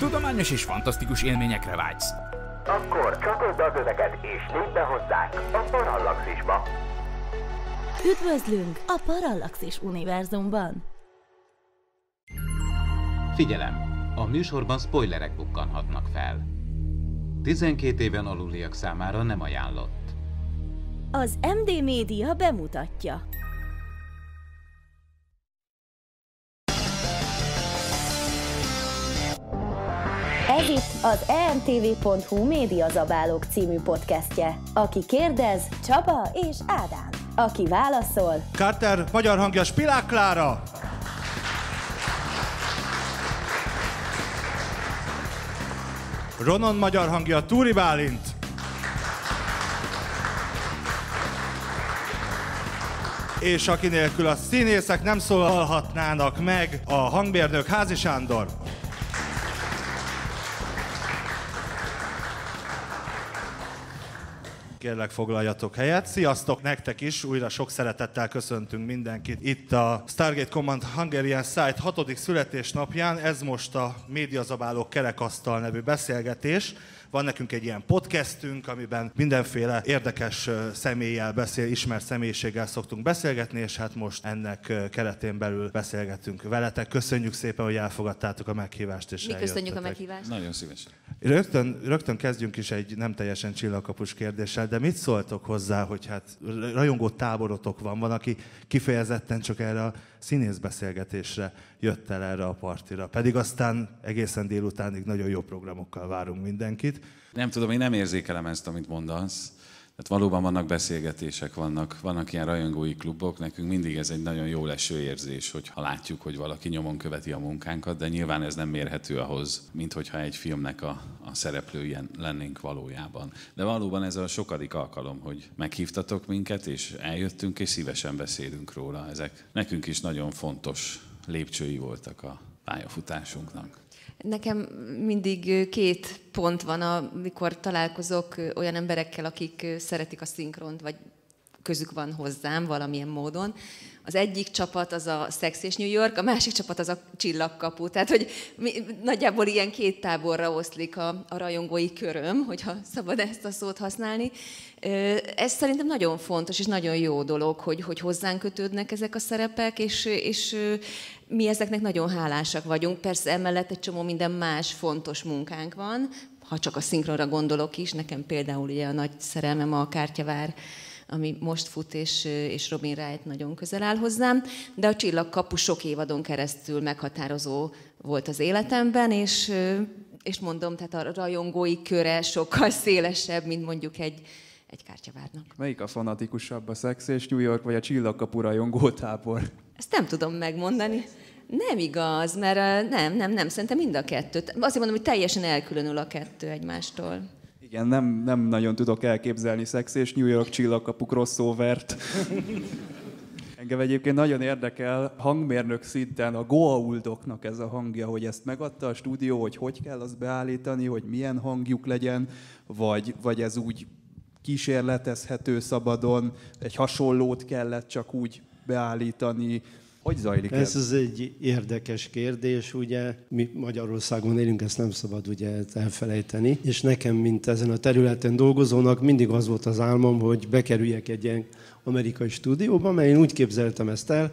Tudományos és fantasztikus élményekre vágysz. Akkor csatold az öveket és lépj be hozzánk a Parallaxisba. Üdvözlünk a Parallaxis univerzumban! Figyelem! A műsorban spoilerek bukkanhatnak fel. 12 éven aluliak számára nem ajánlott. Az MD Média bemutatja. Ez itt az emtv.hu Médiazabálók című podcastje. Aki kérdez, Csaba és Ádám. Aki válaszol, Carter, magyar hangja Spilák Klára. Ronon magyar hangja Túri Bálint. És aki nélkül a színészek nem szólalhatnának meg, a hangmérnök Házi Sándor. Kérlek foglaljatok helyet. Sziasztok nektek is, újra sok szeretettel köszöntünk mindenkit itt a Stargate Command Hungarian Site 6. születésnapján. Ez most a Médiazabálók kerekasztal nevű beszélgetés. Van nekünk egy ilyen podcastünk, amiben mindenféle érdekes személlyel beszél, ismert személyiséggel szoktunk beszélgetni, és hát most ennek keretén belül beszélgetünk veletek. Köszönjük szépen, hogy elfogadtátok a meghívást, és Mi köszönjük a meghívást. Nagyon szívesen. Rögtön, rögtön kezdjünk is egy nem teljesen csillagkapus kérdéssel, de mit szóltok hozzá, hogy hát rajongó táborotok van, van, aki kifejezetten csak erre a színészbeszélgetésre jött el erre a partira, pedig aztán egészen délutánig nagyon jó programokkal várunk mindenkit. Nem tudom, én nem érzékelem ezt, amit mondasz. Tehát valóban vannak beszélgetések, vannak, vannak ilyen rajongói klubok, nekünk mindig ez egy nagyon jó leső érzés, hogy ha látjuk, hogy valaki nyomon követi a munkánkat, de nyilván ez nem mérhető ahhoz, mint hogyha egy filmnek a, a szereplője lennénk valójában. De valóban ez a sokadik alkalom, hogy meghívtatok minket, és eljöttünk, és szívesen beszélünk róla. Ezek nekünk is nagyon fontos lépcsői voltak a pályafutásunknak. Nekem mindig két pont van, amikor találkozok olyan emberekkel, akik szeretik a szinkront, vagy közük van hozzám valamilyen módon. Az egyik csapat az a Sex és New York, a másik csapat az a Csillagkapu. Tehát, hogy mi, nagyjából ilyen két táborra oszlik a, a rajongói köröm, hogyha szabad ezt a szót használni. Ez szerintem nagyon fontos és nagyon jó dolog, hogy, hogy hozzánk kötődnek ezek a szerepek, és, és mi ezeknek nagyon hálásak vagyunk. Persze emellett egy csomó minden más fontos munkánk van, ha csak a szinkronra gondolok is, nekem például ugye a nagy szerelmem a Kártyavár, ami most fut, és, és Robin Wright nagyon közel áll hozzám, de a Csillagkapu sok évadon keresztül meghatározó volt az életemben, és, és mondom, tehát a rajongói köre sokkal szélesebb, mint mondjuk egy, egy kártyavárnak. Melyik a fanatikusabb, a Sex és New York, vagy a Csillagkapu rajongótábor? Ezt nem tudom megmondani. Nem igaz, mert nem, nem, nem, szerintem mind a kettő. Azért mondom, hogy teljesen elkülönül a kettő egymástól. Igen, nem, nem nagyon tudok elképzelni Sex és New York Csillagkapu crossovert. Engem egyébként nagyon érdekel hangmérnök szinten a Goa'uldoknak ez a hangja, hogy ezt megadta a stúdió, hogy hogy kell azt beállítani, hogy milyen hangjuk legyen, vagy, vagy ez úgy kísérletezhető szabadon, egy hasonlót kellett csak úgy beállítani. Hogy zajlik ez? Ez az egy érdekes kérdés, ugye mi Magyarországon élünk, ezt nem szabad ugye elfelejteni, és nekem, mint ezen a területen dolgozónak, mindig az volt az álmom, hogy bekerüljek egy ilyen amerikai stúdióba, mert én úgy képzeltem ezt el,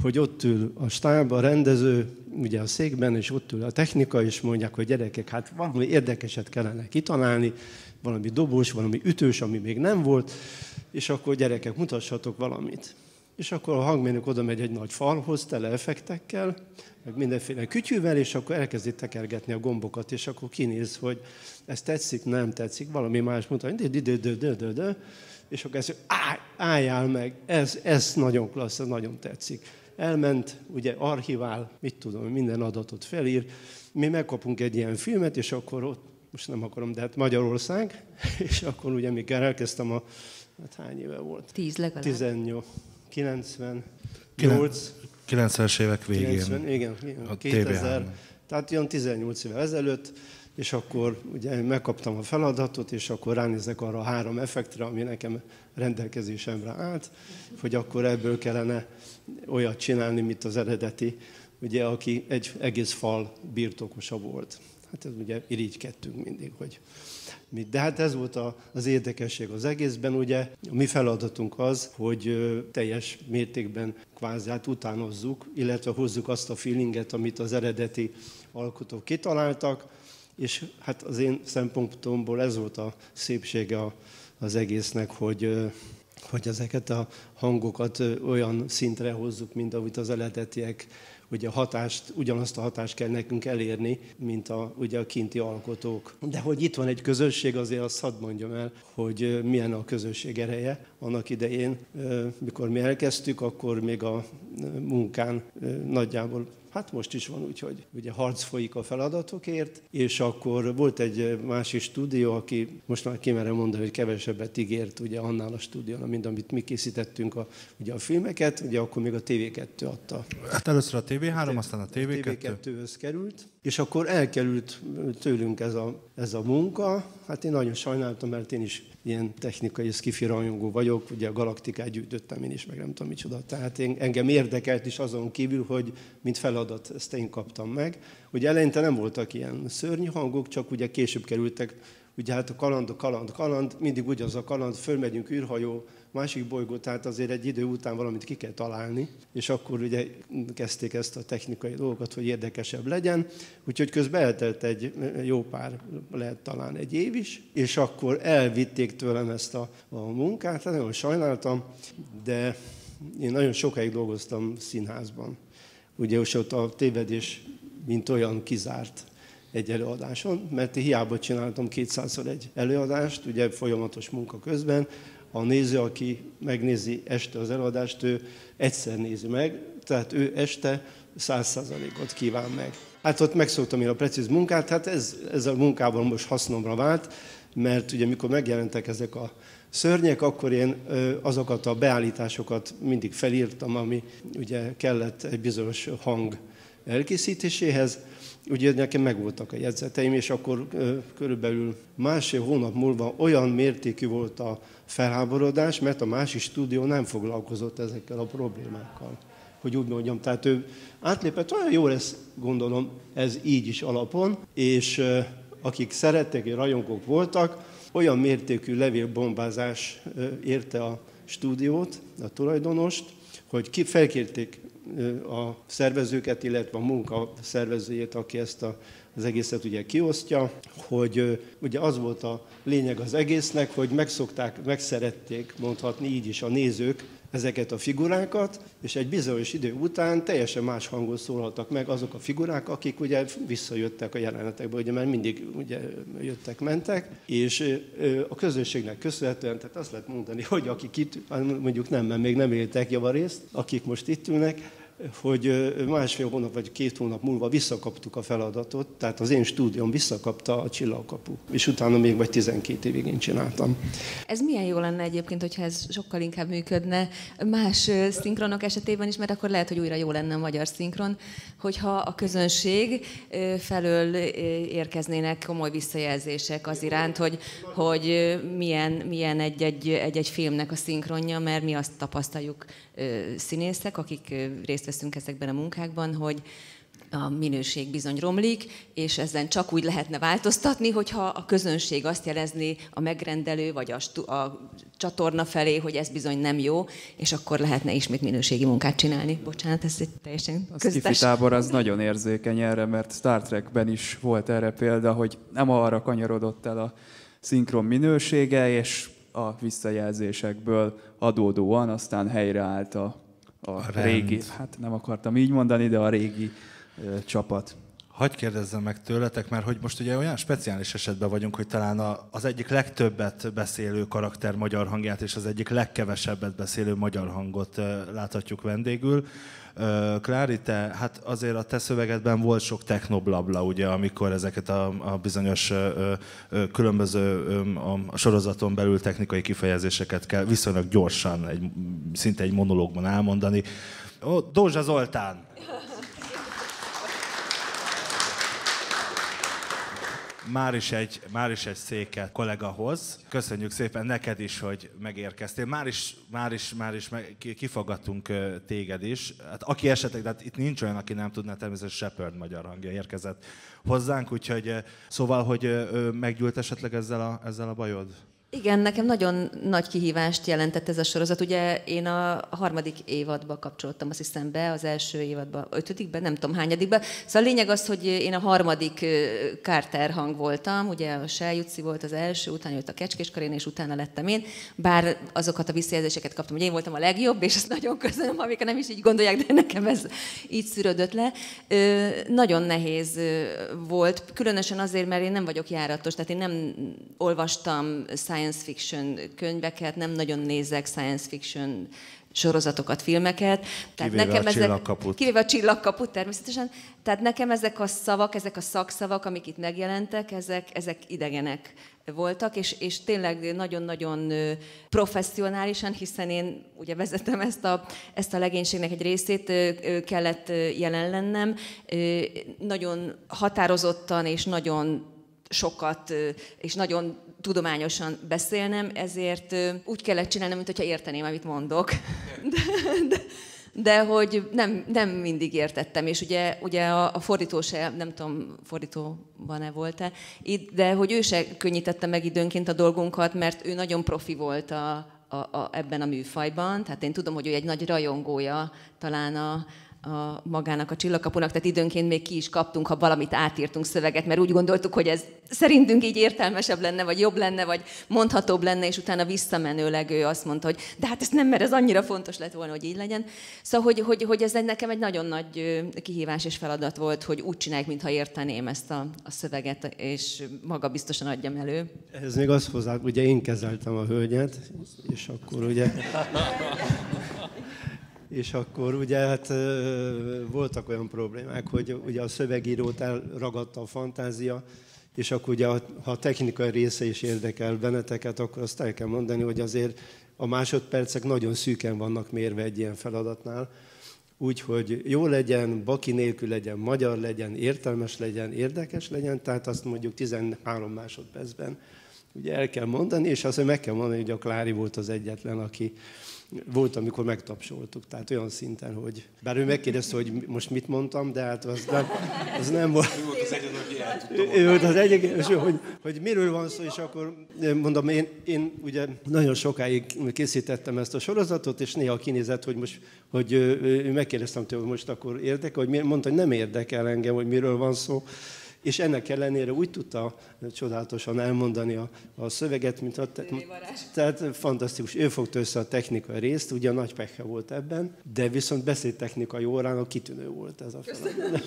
hogy ott ül a stáb, a rendező, ugye a székben, és ott ül a technika, és mondják, hogy gyerekek, hát valami érdekeset kellene kitalálni, valami dobós, valami ütős, ami még nem volt, és akkor gyerekek, mutassatok valamit. És akkor a hangmérnök oda megy egy nagy falhoz, tele effektekkel, meg mindenféle kütyűvel, és akkor elkezdi tekergetni a gombokat, és akkor kinéz, hogy ez tetszik, nem tetszik, valami más mutat, de, de, de, de, de, de, és akkor ezt, állj, álljál meg, ez, ez nagyon klassz, ez nagyon tetszik. Elment, ugye archivál, mit tudom, minden adatot felír, mi megkapunk egy ilyen filmet, és akkor ott, most nem akarom, de hát Magyarország, és akkor ugye mikor elkezdtem a, hát hány éve volt? Tíz legalább. 18, 98, 90-es évek végén. 90, igen, igen A 2000, TV3. tehát olyan 18 évvel ezelőtt, és akkor ugye megkaptam a feladatot, és akkor ránézek arra a három effektre, ami nekem rendelkezésemre állt, hogy akkor ebből kellene olyat csinálni, mint az eredeti, ugye, aki egy egész fal birtokosa volt. Hát ez ugye irigykedtünk mindig, hogy mit. De hát ez volt a, az érdekesség az egészben, ugye a mi feladatunk az, hogy teljes mértékben kvázi hát utánozzuk, illetve hozzuk azt a feelinget, amit az eredeti alkotók kitaláltak, és hát az én szempontomból ez volt a szépsége az egésznek, hogy hogy ezeket a hangokat olyan szintre hozzuk, mint ahogy az eredetiek hogy a hatást, ugyanazt a hatást kell nekünk elérni, mint a, ugye a kinti alkotók. De hogy itt van egy közösség, azért azt hadd mondjam el, hogy milyen a közösség ereje. Annak idején, mikor mi elkezdtük, akkor még a munkán nagyjából Hát most is van úgy, hogy ugye harc folyik a feladatokért, és akkor volt egy másik stúdió, aki most már kimerem mondani, hogy kevesebbet ígért ugye annál a stúdiónál, mint amit mi készítettünk a, ugye a filmeket, ugye akkor még a TV2 adta. Hát először a TV3, aztán a TV2. A TV2-höz került, és akkor elkerült tőlünk ez a, ez a munka. Hát én nagyon sajnáltam, mert én is ilyen technikai skifi rajongó vagyok, ugye a galaktikát gyűjtöttem én is, meg nem tudom micsoda. Tehát én, engem érdekelt is azon kívül, hogy mint feladat ezt én kaptam meg. Ugye eleinte nem voltak ilyen szörnyű hangok, csak ugye később kerültek, ugye hát a kaland, kaland, kaland, mindig ugyanaz a kaland, fölmegyünk űrhajó, másik bolygó, tehát azért egy idő után valamit ki kell találni, és akkor ugye kezdték ezt a technikai dolgokat, hogy érdekesebb legyen, úgyhogy közben eltelt egy jó pár, lehet talán egy év is, és akkor elvitték tőlem ezt a, a munkát, hát nagyon sajnáltam, de én nagyon sokáig dolgoztam színházban. Ugye és ott a tévedés mint olyan kizárt egy előadáson, mert hiába csináltam 200-szor egy előadást, ugye folyamatos munka közben, a néző, aki megnézi este az előadást, ő egyszer nézi meg, tehát ő este száz százalékot kíván meg. Hát ott megszoktam én a precíz munkát, hát ez, ez a munkában most hasznomra vált, mert ugye mikor megjelentek ezek a szörnyek, akkor én azokat a beállításokat mindig felírtam, ami ugye kellett egy bizonyos hang elkészítéséhez, ugye nekem megvoltak a jegyzeteim, és akkor körülbelül másfél hónap múlva olyan mértékű volt a felháborodás, mert a másik stúdió nem foglalkozott ezekkel a problémákkal. Hogy úgy mondjam, tehát ő átlépett, olyan jó lesz, gondolom, ez így is alapon, és akik szerettek, rajongók voltak, olyan mértékű levélbombázás érte a stúdiót, a tulajdonost, hogy ki felkérték a szervezőket, illetve a munka szervezőjét, aki ezt a, az egészet ugye kiosztja, hogy ugye az volt a lényeg az egésznek, hogy megszokták, megszerették mondhatni így is a nézők ezeket a figurákat, és egy bizonyos idő után teljesen más hangon szólhattak meg azok a figurák, akik ugye visszajöttek a jelenetekbe, ugye mert mindig ugye jöttek, mentek, és a közönségnek köszönhetően, tehát azt lehet mondani, hogy akik itt, mondjuk nem, mert még nem éltek javarészt, akik most itt ülnek, hogy másfél hónap vagy két hónap múlva visszakaptuk a feladatot, tehát az én stúdióm visszakapta a csillagkapu, és utána még vagy 12 évig én csináltam. Ez milyen jó lenne egyébként, hogyha ez sokkal inkább működne más szinkronok esetében is, mert akkor lehet, hogy újra jó lenne a magyar szinkron, hogyha a közönség felől érkeznének komoly visszajelzések az iránt, hogy, hogy milyen, milyen egy-egy, egy-egy filmnek a szinkronja, mert mi azt tapasztaljuk színészek, akik részt veszünk ezekben a munkákban, hogy a minőség bizony romlik, és ezen csak úgy lehetne változtatni, hogyha a közönség azt jelezni a megrendelő vagy a, a csatorna felé, hogy ez bizony nem jó, és akkor lehetne ismét minőségi munkát csinálni. Bocsánat, ez egy teljesen köztes. A tábor az nagyon érzékeny erre, mert Star Trekben is volt erre példa, hogy nem arra kanyarodott el a szinkron minősége, és a visszajelzésekből adódóan aztán helyreállt a, a, a régi, hát nem akartam így mondani, de a régi ö, csapat. Hagy kérdezzem meg tőletek, mert hogy most ugye olyan speciális esetben vagyunk, hogy talán a, az egyik legtöbbet beszélő karakter magyar hangját és az egyik legkevesebbet beszélő magyar hangot láthatjuk vendégül. Klári, te, hát azért a te szövegedben volt sok technoblabla, ugye, amikor ezeket a, a bizonyos ö, ö, különböző ö, a sorozaton belül technikai kifejezéseket kell viszonylag gyorsan, egy, szinte egy monológban elmondani. Ó, Dózsa Zoltán! Már is egy, már is egy széket kollégahoz. Köszönjük szépen neked is, hogy megérkeztél. Már is, már is, már is meg, kifogadtunk téged is. Hát aki esetleg, de hát itt nincs olyan, aki nem tudná, természetesen Shepard magyar hangja érkezett hozzánk, úgyhogy szóval, hogy meggyűlt esetleg ezzel a, ezzel a bajod? Igen, nekem nagyon nagy kihívást jelentett ez a sorozat. Ugye én a harmadik évadba kapcsoltam, azt hiszem be, az első évadba, ötödikben, nem tudom hányadikban. Szóval a lényeg az, hogy én a harmadik Carter hang voltam, ugye a Sájuci volt az első, utána jött a Kecskés Karin, és utána lettem én. Bár azokat a visszajelzéseket kaptam, hogy én voltam a legjobb, és ezt nagyon köszönöm, amikor nem is így gondolják, de nekem ez így szűrődött le. Nagyon nehéz volt, különösen azért, mert én nem vagyok járatos, tehát én nem olvastam science fiction könyveket, nem nagyon nézek science fiction sorozatokat, filmeket. Tehát kivéve nekem a ezek, csillagkaput. Kivéve a csillagkaput természetesen. Tehát nekem ezek a szavak, ezek a szakszavak, amik itt megjelentek, ezek, ezek idegenek voltak, és, és tényleg nagyon-nagyon professzionálisan, hiszen én ugye vezetem ezt a, ezt a legénységnek egy részét, kellett jelen lennem. Nagyon határozottan és nagyon sokat és nagyon tudományosan beszélnem, ezért úgy kellett csinálnom, mintha érteném, amit mondok. De, de, de hogy nem, nem mindig értettem, és ugye, ugye a, a fordító se, nem tudom, fordítóban-e volt-e, de hogy ő se könnyítette meg időnként a dolgunkat, mert ő nagyon profi volt a, a, a, ebben a műfajban, tehát én tudom, hogy ő egy nagy rajongója talán a, a magának a csillagkapunak, tehát időnként még ki is kaptunk, ha valamit átírtunk szöveget, mert úgy gondoltuk, hogy ez szerintünk így értelmesebb lenne, vagy jobb lenne, vagy mondhatóbb lenne, és utána visszamenőleg ő azt mondta, hogy de hát ez nem, mert ez annyira fontos lett volna, hogy így legyen. Szóval, hogy, hogy, hogy ez egy, nekem egy nagyon nagy kihívás és feladat volt, hogy úgy csináljuk, mintha érteném ezt a, a szöveget, és maga biztosan adjam elő. Ez még azt hozzá, ugye én kezeltem a hölgyet, és akkor ugye és akkor ugye hát voltak olyan problémák, hogy ugye a szövegírót elragadta a fantázia, és akkor ugye ha a technikai része is érdekel benneteket, akkor azt el kell mondani, hogy azért a másodpercek nagyon szűken vannak mérve egy ilyen feladatnál, úgyhogy jó legyen, baki nélkül legyen, magyar legyen, értelmes legyen, érdekes legyen, tehát azt mondjuk 13 másodpercben ugye el kell mondani, és azt meg kell mondani, hogy a Klári volt az egyetlen, aki, volt, amikor megtapsoltuk, tehát olyan szinten, hogy bár ő megkérdezte, hogy most mit mondtam, de hát az nem, az nem volt. Ő volt az egyetlen, Ő volt az egyetlen, hogy, hogy miről van szó, és akkor mondom, én, én ugye nagyon sokáig készítettem ezt a sorozatot, és néha kinézett, hogy most, hogy ő megkérdeztem tőle, hogy most akkor érdekel, hogy mondta, hogy nem érdekel engem, hogy miről van szó és ennek ellenére úgy tudta csodálatosan elmondani a, a szöveget, mint a... Te, tehát fantasztikus. Ő fogta össze a technikai részt, ugye a nagy pekhe volt ebben, de viszont beszédtechnikai órán a kitűnő volt ez a feladat.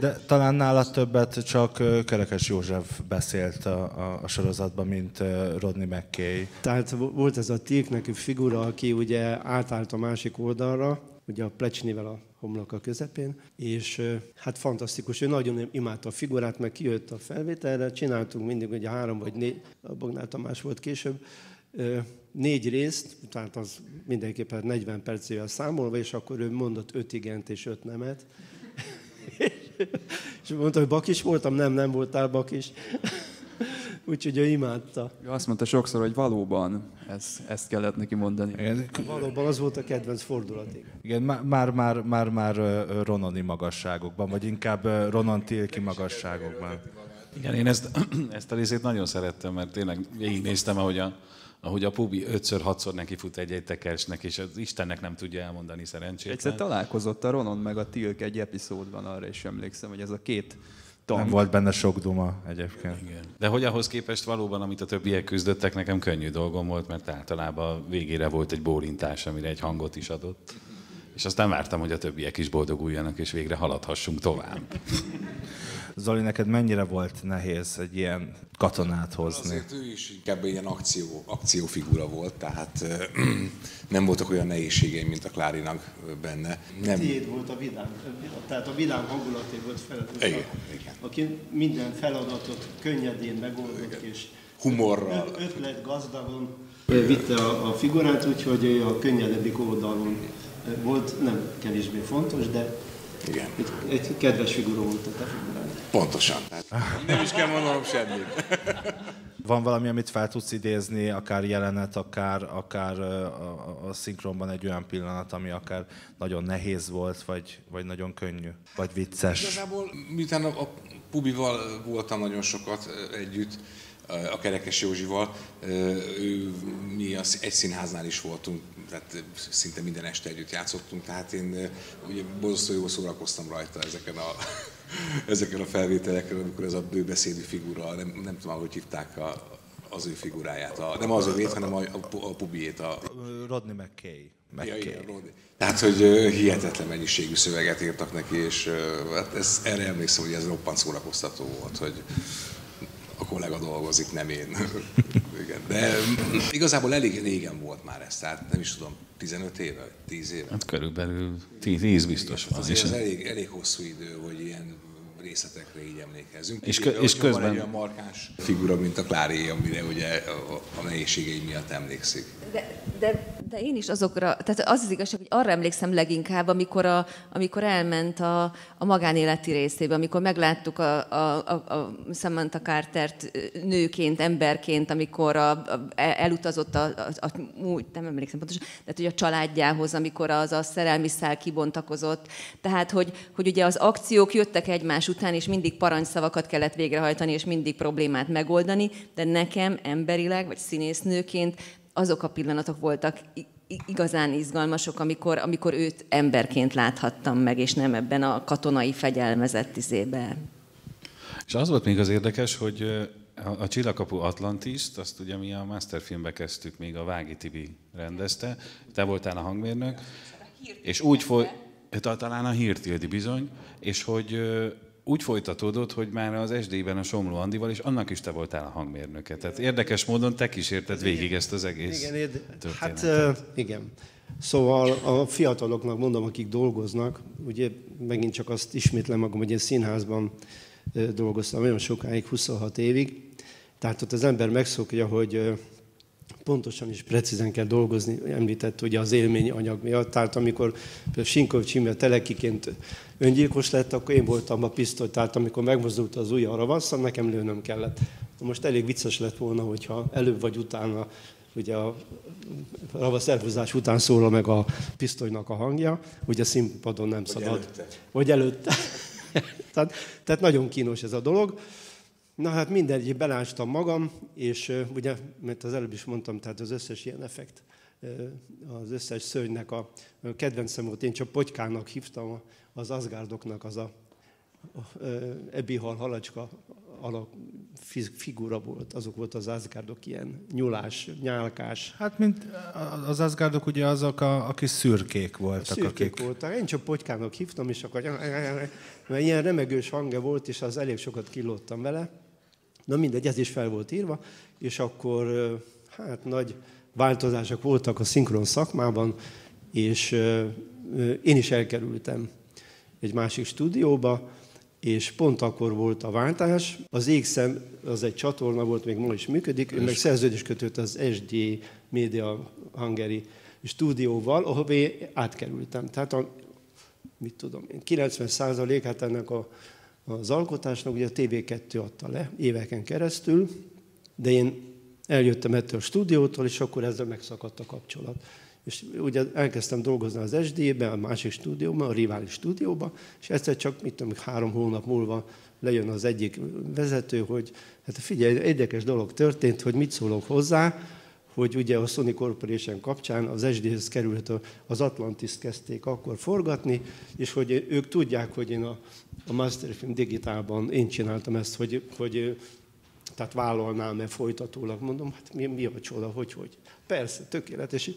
De talán nála többet csak Kerekes József beszélt a, a, a sorozatban, mint Rodney McKay. Tehát volt ez a Tilk neki figura, aki ugye átállt a másik oldalra, ugye a plecsnivel a homlok a közepén, és hát fantasztikus, ő nagyon imádta a figurát, meg kijött a felvételre, csináltunk mindig ugye három vagy négy, a Bognál Tamás volt később, négy részt, tehát az mindenképpen 40 percével számolva, és akkor ő mondott öt igent és öt nemet. és mondta, hogy bakis voltam, nem, nem voltál bakis. Úgyhogy ő imádta. Ő azt mondta sokszor, hogy valóban ez, ezt kellett neki mondani. Igen. Valóban az volt a kedvenc fordulatig. Igen, már, már, már, már Ronani magasságokban, vagy inkább Ronan Tilki magasságokban. Igen, én ezt, ezt a részét nagyon szerettem, mert tényleg végignéztem, ahogy a, ahogy a Pubi ötször, hatszor neki fut egy-egy tekersnek, és az Istennek nem tudja elmondani szerencsét. Egyszer találkozott a Ronon meg a Tilk egy epizódban, arra is emlékszem, hogy ez a két tank. Nem volt benne sok duma egyébként. Igen. De hogy ahhoz képest valóban, amit a többiek küzdöttek, nekem könnyű dolgom volt, mert általában végére volt egy bólintás, amire egy hangot is adott. És aztán vártam, hogy a többiek is boldoguljanak, és végre haladhassunk tovább. Zoli, neked mennyire volt nehéz egy ilyen katonát hozni? Azért ő is inkább ilyen akció, akciófigura volt, tehát nem voltak olyan nehézségeim, mint a Klárinak benne. Nem. Tiéd volt a vidám, tehát a vidám hangulaté volt feladatos. Igen, igen. Aki minden feladatot könnyedén megoldott, igen. és humorral. Ötlet gazdagon vitte a, a figurát, úgyhogy a könnyedebbik oldalon volt, nem kevésbé fontos, de Igen. Egy, egy kedves figura volt a. Pontosan. Nem is kell mondanom semmit. Van valami, amit fel tudsz idézni, akár jelenet, akár, akár a, a, a szinkronban egy olyan pillanat, ami akár nagyon nehéz volt, vagy, vagy nagyon könnyű, vagy vicces. Igazából, miután a, a Pubival voltam nagyon sokat együtt, a Kerekes Józsival, ő, mi az egy színháznál is voltunk, tehát szinte minden este együtt játszottunk, tehát én ugye borzasztó jól szórakoztam rajta ezeken a, ezeken a felvételeken, amikor ez a bőbeszédű figura, nem, nem tudom, hogy hívták a, az ő figuráját, a, nem az övét, hanem a, a, a Pubiét, a, Rodney McKay. Ja, McKay. igen, Rodi. Tehát, hogy hihetetlen mennyiségű szöveget írtak neki, és hát ez, erre emlékszem, hogy ez roppant szórakoztató volt, hogy a kollega dolgozik, nem én. igen. De igazából elég régen volt már ez, tehát nem is tudom, 15 éve, 10 éve. Hát körülbelül 10 biztos van. Azért És, az elég, elég hosszú idő, hogy ilyen részletekre így emlékezzünk. És kö- és hogyha van közben- egy olyan markáns figura, mint a Klári, amire ugye a, a nehézségei miatt emlékszik. De, de, de én is azokra, tehát az az igazság, hogy arra emlékszem leginkább, amikor, a, amikor elment a, a magánéleti részébe, amikor megláttuk a, a, a, a Samantha Cartert nőként, emberként, amikor a, a, elutazott a, a, a, úgy, nem emlékszem pontosan, tehát hogy a családjához, amikor az a szerelmi szál kibontakozott. Tehát, hogy, hogy ugye az akciók jöttek egymás után, és mindig parancsszavakat kellett végrehajtani, és mindig problémát megoldani, de nekem emberileg, vagy színésznőként azok a pillanatok voltak igazán izgalmasok, amikor, amikor őt emberként láthattam meg, és nem ebben a katonai fegyelmezett izébe. és az volt még az érdekes, hogy a, Csillagkapu Atlantiszt, azt ugye mi a Masterfilmbe kezdtük, még a Vági Tibi rendezte, te voltál a hangmérnök, és úgy foly, ta- talán a Hírtildi bizony, és hogy úgy folytatódott, hogy már az SD-ben a Somló Andival, és annak is te voltál a hangmérnöke. Tehát érdekes módon te kísérted végig ezt az egész Igen, érde- hát ö, igen. Szóval a fiataloknak mondom, akik dolgoznak, ugye megint csak azt ismétlem magam, hogy én színházban dolgoztam olyan sokáig, 26 évig, tehát ott az ember megszokja, hogy pontosan és precízen kell dolgozni, említett ugye az élmény anyag miatt, tehát amikor Sinkovics Imre telekiként öngyilkos lett, akkor én voltam a pisztoly, tehát amikor megmozdult az ujja a ravasszal, nekem lőnöm kellett. Most elég vicces lett volna, hogyha előbb vagy utána ugye a ravasz elhúzás után szólal meg a pisztolynak a hangja, ugye színpadon nem szabad. előtte. Vagy előtte. tehát, tehát nagyon kínos ez a dolog. Na hát mindegy, belástam magam, és ugye, mert az előbb is mondtam, tehát az összes ilyen effekt, az összes szörnynek a a kedvencem volt, én csak potykának hívtam, a- az Asgardoknak az a, a ebihal halacska alak fi- figura volt, azok volt az Asgardok, ilyen nyulás, nyálkás, Hát, mint az Asgardok ugye azok, a, akik szürkék voltak, Szürkék akik... voltak. Én csak potykának hívtam, és akkor mert ilyen remegős hangja volt, és az elég sokat kilóttam vele. Na mindegy, ez is fel volt írva, és akkor hát nagy változások voltak a szinkron szakmában, és én is elkerültem egy másik stúdióba, és pont akkor volt a váltás. Az Égszem az egy csatorna volt, még ma is működik, ő meg szerződés kötött az SD Media Hungary stúdióval, ahol én átkerültem. Tehát a, mit tudom én, 90%-át ennek a, az alkotásnak ugye a TV2 adta le éveken keresztül, de én eljöttem ettől a stúdiótól, és akkor ezzel megszakadt a kapcsolat. És ugye elkezdtem dolgozni az SD-ben, a másik stúdióban, a rivális stúdióban, és egyszer csak, mit tudom, három hónap múlva lejön az egyik vezető, hogy hát figyelj, érdekes dolog történt, hogy mit szólok hozzá, hogy ugye a Sony Corporation kapcsán az SD-hez került, az Atlantis kezdték akkor forgatni, és hogy ők tudják, hogy én a, a Masterfilm digitálban én csináltam ezt, hogy, hogy tehát vállalnám-e folytatólag, mondom, hát mi, mi a csoda, hogy, hogy. Persze, tökéletes.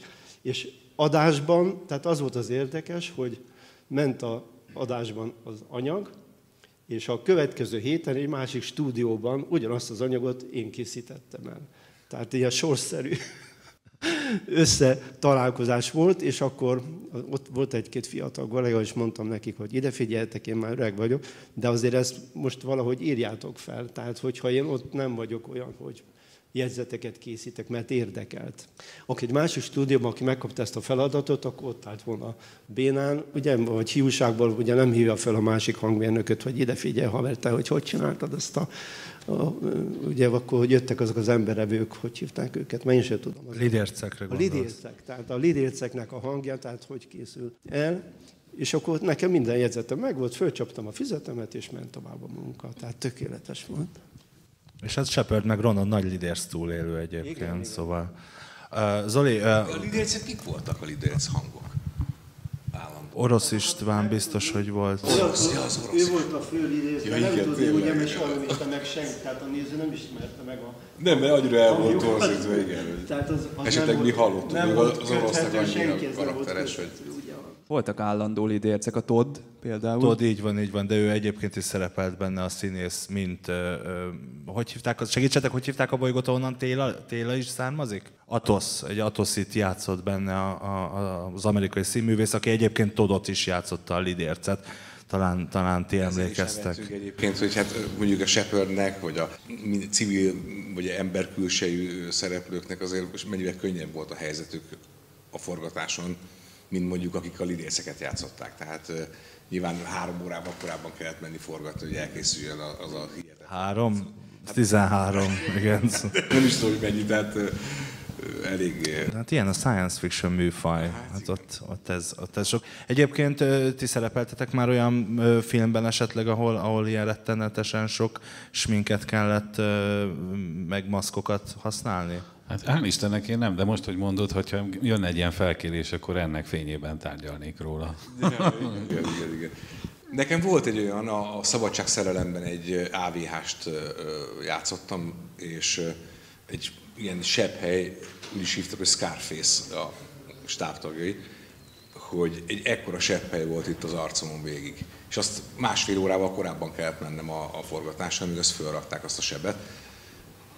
És adásban, tehát az volt az érdekes, hogy ment a adásban az anyag, és a következő héten egy másik stúdióban ugyanazt az anyagot én készítettem el. Tehát ilyen sorszerű összetalálkozás volt, és akkor ott volt egy-két fiatal kollega, és mondtam nekik, hogy ide figyeltek, én már öreg vagyok, de azért ezt most valahogy írjátok fel. Tehát, hogyha én ott nem vagyok olyan, hogy jegyzeteket készítek, mert érdekelt. Aki egy másik stúdióban, aki megkapta ezt a feladatot, akkor ott állt volna bénán, ugye, vagy hiúságból ugye nem hívja fel a másik hangmérnököt, hogy ide figyelj, haver, te, hogy hogy csináltad ezt a, a ugye akkor jöttek azok az emberevők, hogy hívták őket, mert én sem tudom. Az Lidércekre A lidércek, tehát a lidérceknek a hangja, tehát hogy készül el, és akkor nekem minden jegyzetem megvolt, fölcsaptam a fizetemet, és ment tovább a munka. Tehát tökéletes volt. És ez Shepard meg Ronan nagy lidérc túlélő egyébként, Igen, igen. szóval. Uh, Zoli, uh, A lidércek kik voltak a lidérc hangok? Állandó. Orosz István biztos, hogy volt. Orosz, ja, az orosz. Ő volt a fő lidérc, Ja, de nem tényleg. ugye, mert soha nem ismerte meg senki, tehát a néző nem ismerte meg a... Nem, mert annyira el volt torzítva, igen. Tehát az, az Esetleg mi hallottuk, nem volt az orosznak annyira karakteres, ugye. Voltak állandó lidércek, a Todd például. Tudod, így van, így van, de ő egyébként is szerepelt benne a színész, mint, ö, ö, hogy hívták, segítsetek, hogy hívták a bolygót, ahonnan Téla, Téla is származik? Atosz, egy Atoszit játszott benne a, a, az amerikai színművész, aki egyébként Todot is játszotta a lidércet. Talán, talán ti Ezzel is emlékeztek. nevettük egyébként, hogy hát mondjuk a Shepardnek, vagy a civil, vagy emberkülsejű szereplőknek azért most mennyivel könnyebb volt a helyzetük a forgatáson, mint mondjuk akik a lidérceket játszották. Tehát nyilván három órával korábban kellett menni forgatni, hogy elkészüljön az a hihetetlen. Három? 13, igen. Nem is tudom, hogy mennyi, tehát elég... Hát ilyen a science fiction műfaj. Hát ott, ott, ez, ott ez sok. Egyébként ti szerepeltetek már olyan filmben esetleg, ahol, ahol ilyen rettenetesen sok sminket kellett, meg maszkokat használni? Hát hál' Istennek én nem, de most, hogy mondod, hogyha jön egy ilyen felkérés, akkor ennek fényében tárgyalnék róla. igen, igen, igen. Nekem volt egy olyan, a, a Szabadság szerelemben egy AVH-st játszottam, és egy ilyen sebb hely, úgy is hívtak, hogy Scarface a stábtagjai, hogy egy ekkora sebb hely volt itt az arcomon végig. És azt másfél órával korábban kellett mennem a, a forgatásra, amíg azt fölrakták azt a sebet.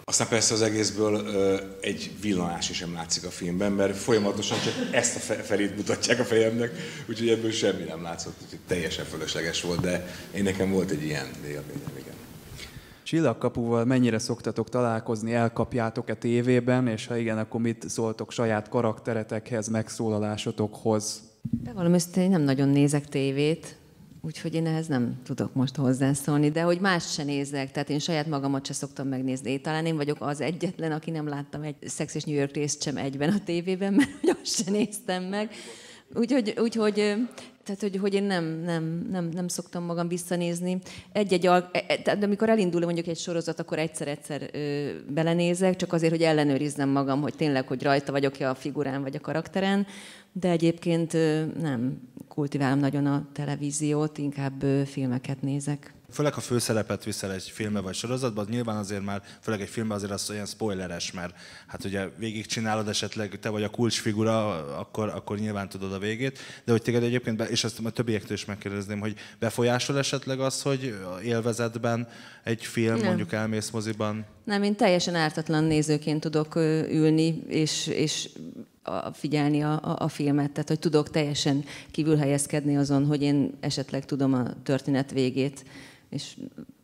Aztán persze az egészből ö, egy villanás is sem látszik a filmben, mert folyamatosan csak ezt a fe- felét mutatják a fejemnek, úgyhogy ebből semmi nem látszott, úgyhogy teljesen fölösleges volt, de én nekem volt egy ilyen élményem, igen. Csillagkapuval mennyire szoktatok találkozni, elkapjátok-e tévében, és ha igen, akkor mit szóltok saját karakteretekhez, megszólalásotokhoz? Bevallom őszintén, én nem nagyon nézek tévét, úgyhogy én ehhez nem tudok most hozzászólni, de hogy más se nézek, tehát én saját magamat se szoktam megnézni. Talán én vagyok az egyetlen, aki nem láttam egy Sex és New York részt sem egyben a tévében, mert hogy azt se néztem meg. Úgyhogy, úgyhogy tehát, hogy, hogy én nem, nem, nem, nem szoktam magam visszanézni. Egy-egy, e- e- tehát amikor elindul mondjuk egy sorozat, akkor egyszer-egyszer ö, belenézek, csak azért, hogy ellenőrizzem magam, hogy tényleg, hogy rajta vagyok-e a figurán vagy a karakteren, de egyébként ö, nem kultiválom nagyon a televíziót, inkább ö, filmeket nézek. Főleg a főszerepet viszel egy filmbe vagy sorozatba, az nyilván azért már, főleg egy filmben azért az olyan spoileres, mert hát ugye végigcsinálod esetleg, te vagy a kulcsfigura, akkor, akkor nyilván tudod a végét, de hogy téged egyébként, be, és ezt a többiektől is megkérdezném, hogy befolyásol esetleg az, hogy élvezetben egy film, Nem. mondjuk elmész moziban, Nem, én teljesen ártatlan nézőként tudok ülni, és, és a, figyelni a, a, a filmet. Tehát, hogy tudok teljesen kívül helyezkedni azon, hogy én esetleg tudom a történet végét, és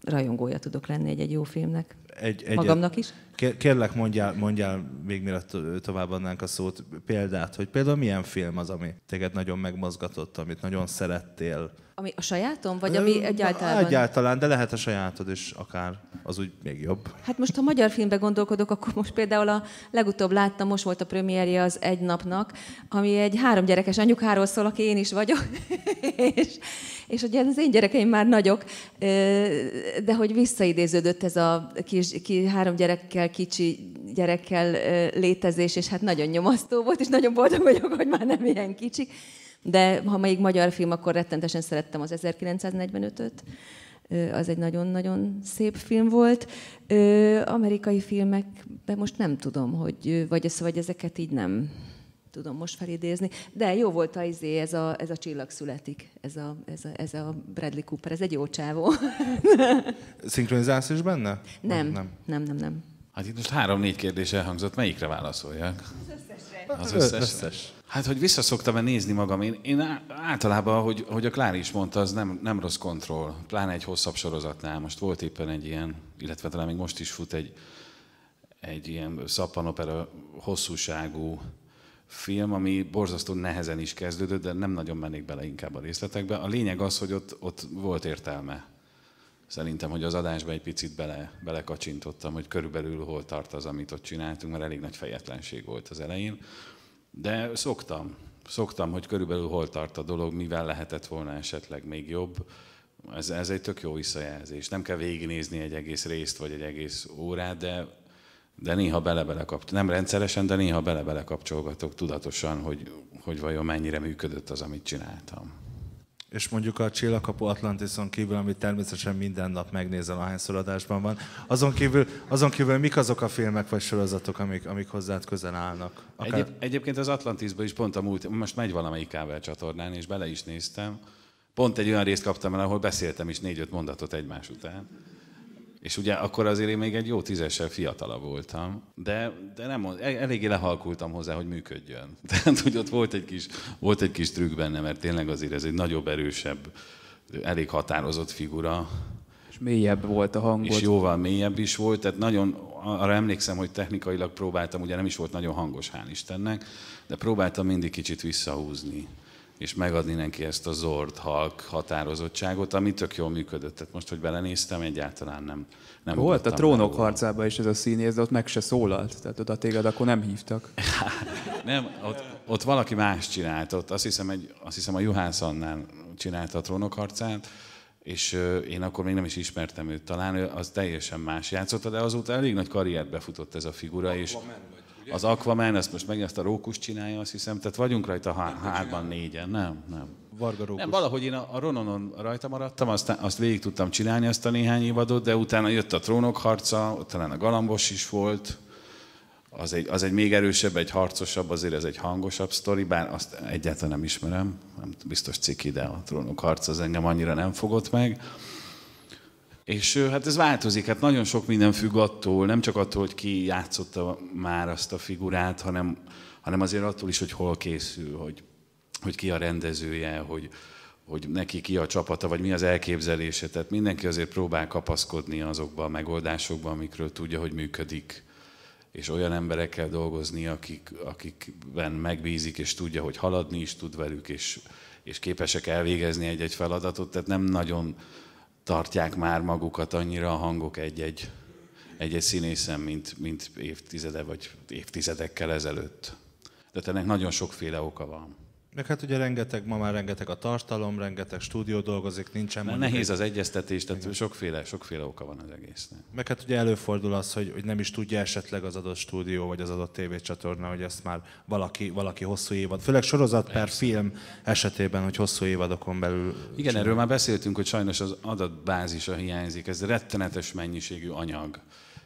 rajongója tudok lenni egy-egy jó filmnek. egy, egy, Magamnak is? Kér- Kérlek, mondjál, mondjál még mielőtt to- továbbadnánk a szót, példát, hogy például milyen film az, ami téged nagyon megmozgatott, amit nagyon szerettél? Ami a sajátom, vagy ami egyáltalán? Egyáltalán, de lehet a sajátod is akár, az úgy még jobb. Hát most, ha magyar filmbe gondolkodok, akkor most például a legutóbb láttam, most volt a premierje az Egy napnak, ami egy három gyerekes anyukáról szól, aki én is vagyok. és, és ugye az én gyerekeim már nagyok, de hogy visszaidéződött ez a kis, ki, három gyerekkel, kicsi gyerekkel létezés, és hát nagyon nyomasztó volt, és nagyon boldog vagyok, hogy már nem ilyen kicsik. De ha még magyar film, akkor rettentesen szerettem az 1945-öt. Ö, Az egy nagyon-nagyon szép film volt. Amerikai filmekben most nem tudom, hogy vagy, ez, vagy ezeket így nem tudom most felidézni. De jó volt a, izé, ez, a, ez a Csillag születik, ez a, ez, a, ez a Bradley Cooper, ez egy jó csávó. Szinkronizálsz is benne? nem, nem, nem, nem. nem. Hát itt most három-négy kérdés elhangzott, melyikre válaszoljak? Az Ö- összes. összes. Hát, hogy visszaszoktam-e nézni magam, én, én általában, hogy, hogy a Klári is mondta, az nem, nem rossz kontroll, pláne egy hosszabb sorozatnál. Most volt éppen egy ilyen, illetve talán még most is fut egy, egy ilyen szappanopera hosszúságú film, ami borzasztó nehezen is kezdődött, de nem nagyon mennék bele inkább a részletekbe. A lényeg az, hogy ott, ott volt értelme. Szerintem, hogy az adásba egy picit bele, belekacsintottam, hogy körülbelül hol tart az, amit ott csináltunk, mert elég nagy fejetlenség volt az elején. De szoktam, szoktam, hogy körülbelül hol tart a dolog, mivel lehetett volna esetleg még jobb. Ez, ez egy tök jó visszajelzés. Nem kell végignézni egy egész részt, vagy egy egész órát, de, de néha bele-bele. Nem rendszeresen, de néha bele-bele kapcsolgatok tudatosan, hogy, hogy vajon mennyire működött az, amit csináltam. És mondjuk a Csillagkapu Atlantison kívül, amit természetesen minden nap megnézel, ahányszor adásban van, azon kívül, azon kívül mik azok a filmek vagy sorozatok, amik, amik hozzád közel állnak? Akár... Egyéb, egyébként az Atlantisban is pont a múlt, most megy valamelyik kábel csatornán, és bele is néztem. Pont egy olyan részt kaptam el, ahol beszéltem is négy-öt mondatot egymás után. És ugye akkor azért én még egy jó tízessel fiatalabb voltam, de, de nem, eléggé lehalkultam hozzá, hogy működjön. Tehát, hogy ott volt egy, kis, volt egy kis trükk benne, mert tényleg azért ez egy nagyobb, erősebb, elég határozott figura. És mélyebb volt a hangod. És jóval mélyebb is volt, tehát nagyon, arra emlékszem, hogy technikailag próbáltam, ugye nem is volt nagyon hangos, hál' Istennek, de próbáltam mindig kicsit visszahúzni és megadni neki ezt a zord, halk határozottságot, ami tök jól működött. Tehát most, hogy belenéztem, egyáltalán nem. nem Volt a trónok harcában is ez a színész, de ott meg se szólalt. Tehát oda téged akkor nem hívtak. nem, ott, ott, valaki más csinált. Ott azt hiszem, egy, azt hiszem a Johanssonnál csinálta a trónok harcát, és én akkor még nem is ismertem őt talán, az teljesen más játszotta, de azóta elég nagy karriert befutott ez a figura, és az Aquaman, ezt most meg ezt a Rókus csinálja, azt hiszem, tehát vagyunk rajta há- hárman, négyen, nem, nem. Varga Rókus. Nem, valahogy én a, a Rononon rajta maradtam, aztán azt végig tudtam csinálni azt a néhány évadot, de utána jött a Trónok harca, ott talán a Galambos is volt, az egy, az egy még erősebb, egy harcosabb, azért ez egy hangosabb sztori, bár azt egyáltalán nem ismerem, nem biztos ciki, de a Trónok harca az engem annyira nem fogott meg. És hát ez változik, hát nagyon sok minden függ attól, nem csak attól, hogy ki játszotta már azt a figurát, hanem, hanem azért attól is, hogy hol készül, hogy, hogy ki a rendezője, hogy, hogy neki ki a csapata, vagy mi az elképzelése. Tehát mindenki azért próbál kapaszkodni azokba a megoldásokba, amikről tudja, hogy működik. És olyan emberekkel dolgozni, akik, akikben megbízik, és tudja, hogy haladni is tud velük, és, és képesek elvégezni egy-egy feladatot. Tehát nem nagyon tartják már magukat annyira a hangok egy-egy, egy-egy színészen, mint, mint évtizede vagy évtizedekkel ezelőtt. De ennek nagyon sokféle oka van. Meg hát ugye rengeteg, ma már rengeteg a tartalom, rengeteg stúdió dolgozik, nincsen mondjuk... Nehéz az egyeztetés, tehát sokféle, sokféle oka van az egésznek. Meg hát ugye előfordul az, hogy, hogy nem is tudja esetleg az adott stúdió, vagy az adott tévécsatorna, hogy ezt már valaki, valaki hosszú évad, főleg sorozat Persze. per film esetében, hogy hosszú évadokon belül... Igen, csinál. erről már beszéltünk, hogy sajnos az adatbázisa hiányzik, ez rettenetes mennyiségű anyag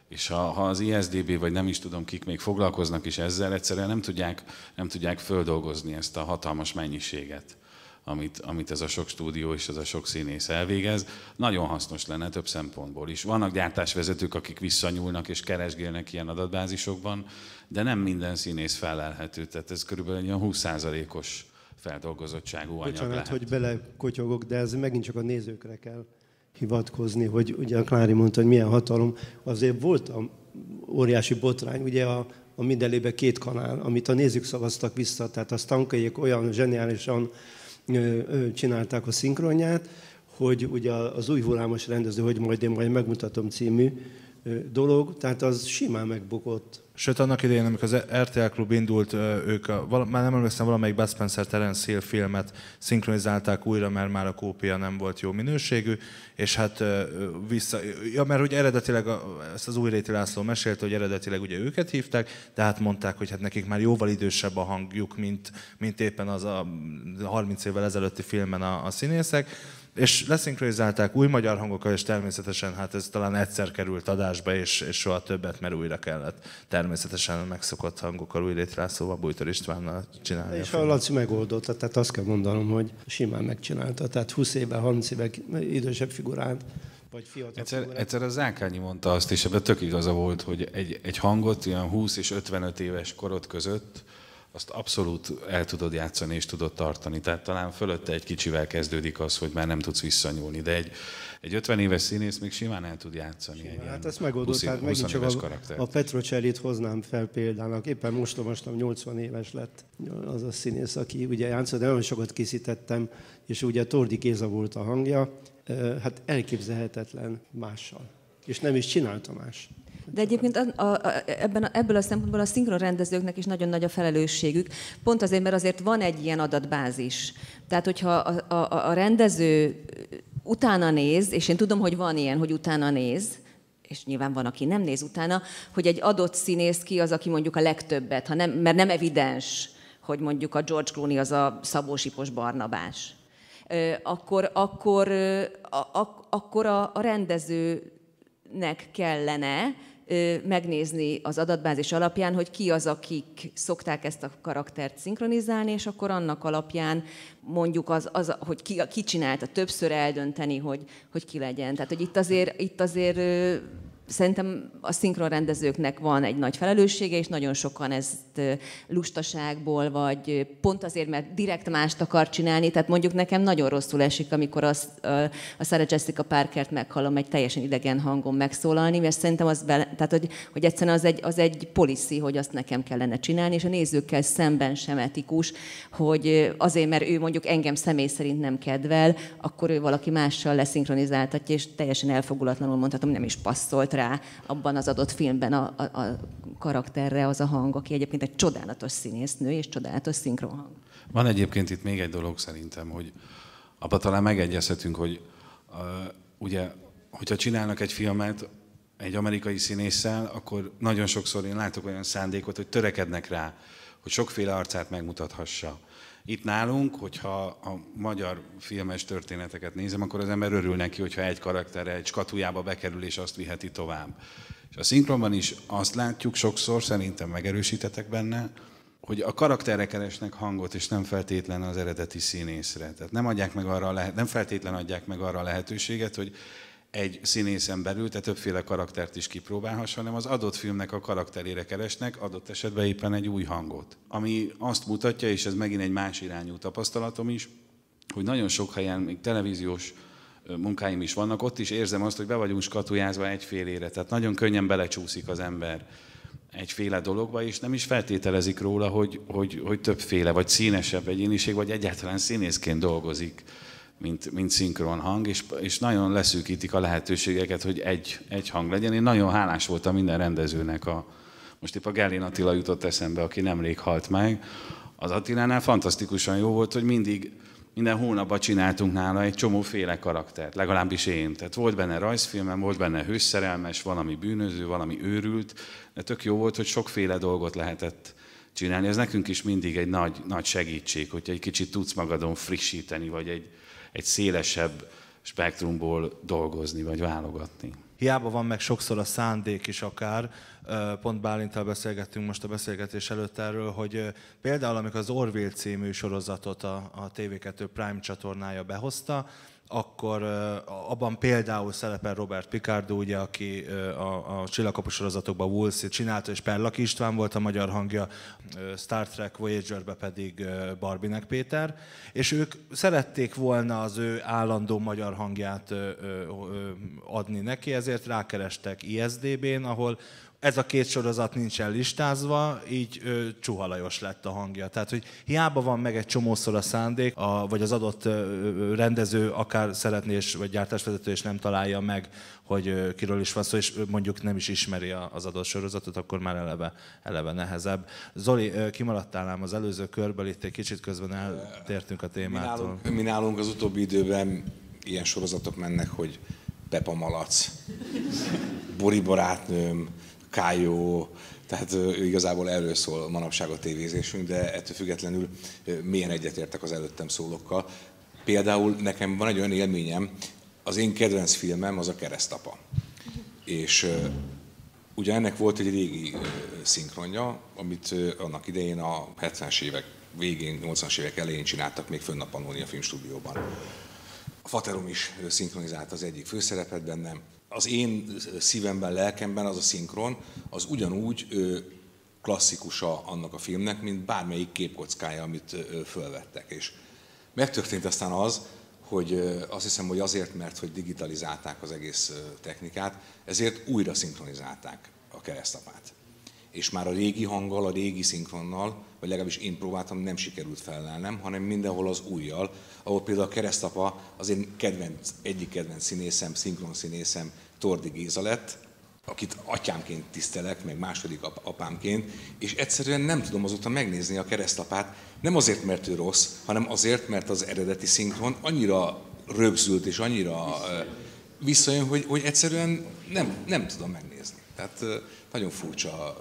és ha, ha az ISDB, vagy nem is tudom kik még foglalkoznak is ezzel, egyszerűen nem tudják, nem tudják földolgozni ezt a hatalmas mennyiséget, amit, amit ez a sok stúdió és ez a sok színész elvégez. Nagyon hasznos lenne több szempontból is. Vannak gyártásvezetők, akik visszanyúlnak és keresgélnek ilyen adatbázisokban, de nem minden színész felelhető, tehát ez körülbelül egy 20%-os feldolgozottságú anyag Bocsánat, lehet. hogy belekotyogok, de ez megint csak a nézőkre kell hivatkozni, hogy ugye a Klári mondta, hogy milyen hatalom. Azért volt a óriási botrány, ugye a, a mindenlébe két kanál, amit a nézők szavaztak vissza, tehát a stankaiék olyan zseniálisan ö, ö, csinálták a szinkronját, hogy ugye az új hullámos rendező, hogy majd én majd megmutatom című dolog, tehát az simán megbukott. Sőt, annak idején, amikor az RTL Klub indult, ők, a, vala, már nem emlékszem, valamelyik Bud Spencer Terence Hill filmet szinkronizálták újra, mert már a kópia nem volt jó minőségű, és hát vissza, ja, mert ugye eredetileg, ezt az új Réti László mesélte, hogy eredetileg ugye őket hívták, de hát mondták, hogy hát nekik már jóval idősebb a hangjuk, mint, mint éppen az a 30 évvel ezelőtti filmen a, a színészek, és leszinkronizálták új magyar hangokkal, és természetesen hát ez talán egyszer került adásba, és, és soha többet, mert újra kellett természetesen megszokott hangokkal új létrászóval Bújtor Istvánnal csinálni. És a, a Laci megoldotta, tehát azt kell mondanom, hogy simán megcsinálta. Tehát 20 évvel, 30 évvel idősebb figurát, vagy fiatal egyszer, figurát. egyszer a Zákányi mondta azt, és ebben tök igaza volt, hogy egy, egy hangot ilyen 20 és 55 éves korot között azt abszolút el tudod játszani és tudod tartani. Tehát talán fölötte egy kicsivel kezdődik az, hogy már nem tudsz visszanyúlni, de egy, egy 50 éves színész még simán el tud játszani. Simán, egy hát ezt megoldott, tehát megint csak a, karaktert. a Petrocellit hoznám fel példának. Éppen most olvastam, 80 éves lett az a színész, aki ugye játszott, de nagyon sokat készítettem, és ugye Tordi Kéza volt a hangja, hát elképzelhetetlen mással. És nem is csinálta más. De egyébként a, a, a, ebben ebből a szempontból a szinkron rendezőknek is nagyon nagy a felelősségük, pont azért, mert azért van egy ilyen adatbázis. Tehát, hogyha a, a, a rendező utána néz, és én tudom, hogy van ilyen, hogy utána néz, és nyilván van, aki nem néz utána, hogy egy adott színész ki az, aki mondjuk a legtöbbet, ha nem, mert nem evidens, hogy mondjuk a George Clooney az a Szabó Sipos Barnabás. Akkor, akkor, a, a, akkor a, a rendezőnek kellene megnézni az adatbázis alapján, hogy ki az, akik szokták ezt a karaktert szinkronizálni, és akkor annak alapján mondjuk az, az hogy ki, ki csinálta, többször eldönteni, hogy, hogy ki legyen. Tehát, hogy itt azért, itt azért szerintem a szinkron rendezőknek van egy nagy felelőssége, és nagyon sokan ezt lustaságból, vagy pont azért, mert direkt mást akar csinálni. Tehát mondjuk nekem nagyon rosszul esik, amikor azt, a Sarah Jessica Parkert meghallom egy teljesen idegen hangon megszólalni, mert szerintem az, bele, tehát hogy, hogy egyszerűen az egy, az egy policy, hogy azt nekem kellene csinálni, és a nézőkkel szemben sem etikus, hogy azért, mert ő mondjuk engem személy szerint nem kedvel, akkor ő valaki mással leszinkronizáltatja, és teljesen elfogulatlanul mondhatom, nem is passzolt rá abban az adott filmben a, a, a karakterre az a hang, aki egyébként egy csodálatos színésznő és csodálatos szinkronhang. Van egyébként itt még egy dolog szerintem, hogy abban talán megegyezhetünk, hogy uh, ugye, hogyha csinálnak egy filmet egy amerikai színésszel, akkor nagyon sokszor én látok olyan szándékot, hogy törekednek rá, hogy sokféle arcát megmutathassa. Itt nálunk, hogyha a magyar filmes történeteket nézem, akkor az ember örül neki, hogyha egy karaktere egy skatujába bekerül, és azt viheti tovább. És a szinkronban is azt látjuk sokszor, szerintem megerősítetek benne, hogy a karakterek keresnek hangot, és nem feltétlen az eredeti színészre. Tehát nem, adják meg arra lehet, nem feltétlen adják meg arra a lehetőséget, hogy egy színészen belül, tehát többféle karaktert is kipróbálhass, hanem az adott filmnek a karakterére keresnek, adott esetben éppen egy új hangot. Ami azt mutatja, és ez megint egy más irányú tapasztalatom is, hogy nagyon sok helyen, még televíziós munkáim is vannak, ott is érzem azt, hogy be vagyunk skatujázva egyfélére, tehát nagyon könnyen belecsúszik az ember egyféle dologba, és nem is feltételezik róla, hogy, hogy, hogy többféle, vagy színesebb egyéniség, vagy egyáltalán színészként dolgozik mint, mint szinkron hang, és, és nagyon leszűkítik a lehetőségeket, hogy egy, egy hang legyen. Én nagyon hálás voltam minden rendezőnek. A, most épp a Gellén Attila jutott eszembe, aki nemrég halt meg. Az Attilánál fantasztikusan jó volt, hogy mindig minden hónapban csináltunk nála egy csomó féle karaktert, legalábbis én. Tehát volt benne rajzfilmem, volt benne hősszerelmes, valami bűnöző, valami őrült, de tök jó volt, hogy sokféle dolgot lehetett csinálni. Ez nekünk is mindig egy nagy, nagy segítség, hogyha egy kicsit tudsz magadon frissíteni, vagy egy, egy szélesebb spektrumból dolgozni vagy válogatni. Hiába van meg sokszor a szándék is akár, pont Bálintal beszélgettünk most a beszélgetés előtt erről, hogy például amikor az Orville című sorozatot a, a TV2 Prime csatornája behozta, akkor abban például szerepel Robert Picardo, ugye, aki a, a csillagkapu sorozatokban Woolsey csinálta, és Perlaki István volt a magyar hangja, Star Trek Voyager-be pedig Barbinek Péter, és ők szerették volna az ő állandó magyar hangját adni neki, ezért rákerestek ISDB-n, ahol ez a két sorozat nincsen listázva, így ö, csuhalajos lett a hangja. Tehát, hogy hiába van meg egy csomószor a szándék, a, vagy az adott ö, rendező akár szeretné, és, vagy gyártásvezető, és nem találja meg, hogy ö, kiről is van szó, és mondjuk nem is ismeri az adott sorozatot, akkor már eleve, eleve nehezebb. Zoli, ö, kimaradtál az előző körből, itt egy kicsit közben eltértünk a témától. Mi nálunk, mi nálunk az utóbbi időben ilyen sorozatok mennek, hogy Pepa Malac, Bori barátnőm, Kájó, tehát igazából erről szól manapság a tévézésünk, de ettől függetlenül milyen egyetértek az előttem szólókkal. Például nekem van egy olyan élményem, az én kedvenc filmem az a Keresztapa. És ugye ennek volt egy régi szinkronja, amit annak idején a 70-es évek végén, 80-as évek elején csináltak még fönn a Pannonia filmstúdióban. A Faterom is szinkronizált az egyik főszerepet bennem, az én szívemben, lelkemben az a szinkron, az ugyanúgy klasszikusa annak a filmnek, mint bármelyik képkockája, amit fölvettek. És megtörtént aztán az, hogy azt hiszem, hogy azért, mert hogy digitalizálták az egész technikát, ezért újra szinkronizálták a keresztapát. És már a régi hanggal, a régi szinkronnal, vagy legalábbis én próbáltam, nem sikerült felelnem, hanem mindenhol az újjal, ahol például a keresztapa az én kedvenc, egyik kedvenc színészem, szinkron színészem Tordi Géza lett, akit atyámként tisztelek, meg második apámként, és egyszerűen nem tudom azóta megnézni a keresztapát, nem azért, mert ő rossz, hanem azért, mert az eredeti szinkron annyira rögzült és annyira visszajön, hogy, hogy egyszerűen nem, nem tudom megnézni. Tehát nagyon furcsa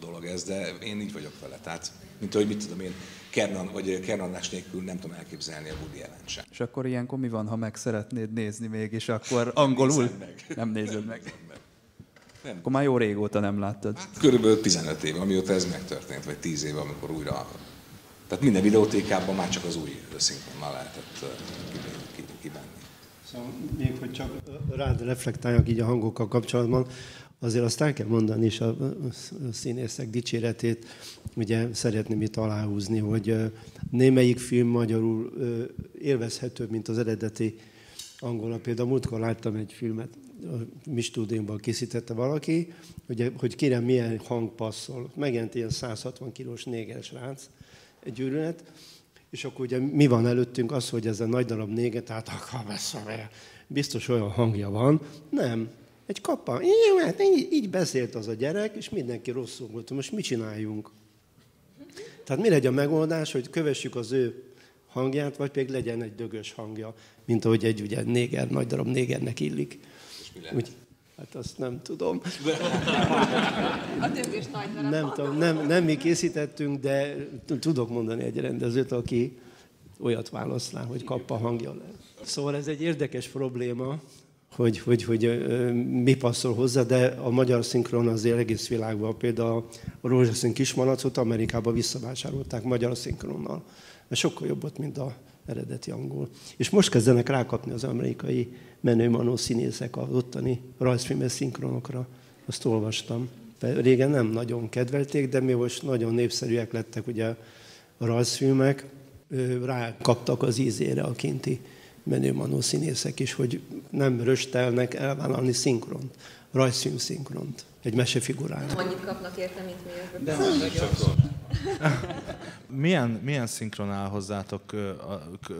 dolog ez, de én így vagyok vele. Tehát, mint hogy mit tudom én, Kernan, vagy Kernanás nélkül nem tudom elképzelni a Woody ellen sem. És akkor ilyenkor mi van, ha meg szeretnéd nézni még, és akkor angolul Nézem meg. nem nézed meg? Nem. Akkor már jó régóta nem láttad. Hát körülbelül 15 év, amióta ez megtörtént, vagy 10 év, amikor újra... Tehát minden videótékában már csak az új szinkronnal lehetett kibenni. Szóval még hogy csak rád reflektáljak így a hangokkal kapcsolatban, azért azt el kell mondani is a színészek dicséretét, ugye szeretném itt aláhúzni, hogy némelyik film magyarul élvezhetőbb, mint az eredeti angol. Például múltkor láttam egy filmet, a mi stúdiumban készítette valaki, hogy, hogy kire milyen hang passzol. Megjelent ilyen 160 kilós néges rác, egy őrület, és akkor ugye mi van előttünk az, hogy ez a nagy darab néget, tehát akar biztos olyan hangja van. Nem, egy kappa, hát így, így beszélt az a gyerek, és mindenki rosszul volt. Most mit csináljunk? Tehát mi legyen a megoldás, hogy kövessük az ő hangját, vagy pedig legyen egy dögös hangja, mint ahogy egy ugye, néger, nagy darab négernek illik. Úgy, hát azt nem tudom. A dögös nagy darab. Nem, tudom, nem, nem mi készítettünk, de tudok mondani egy rendezőt, aki olyat választ rá, hogy kappa hangja le. Szóval ez egy érdekes probléma, hogy, hogy, hogy mi passzol hozzá, de a magyar szinkron azért egész világban, például a rózsaszín kismalacot Amerikába visszavásárolták magyar szinkronnal, mert sokkal jobb volt, mint a eredeti angol. És most kezdenek rákapni az amerikai menőmanó színészek az ottani rajzfilmes szinkronokra. Azt olvastam. Régen nem nagyon kedvelték, de mi most nagyon népszerűek lettek ugye a rajzfilmek, rákaptak az ízére a kinti menőmanó színészek is, hogy nem röstelnek elvállalni szinkront, rajzfilm szinkront, egy mesefigurára. Annyit kapnak érte, mint mi. De milyen, milyen szinkron áll hozzátok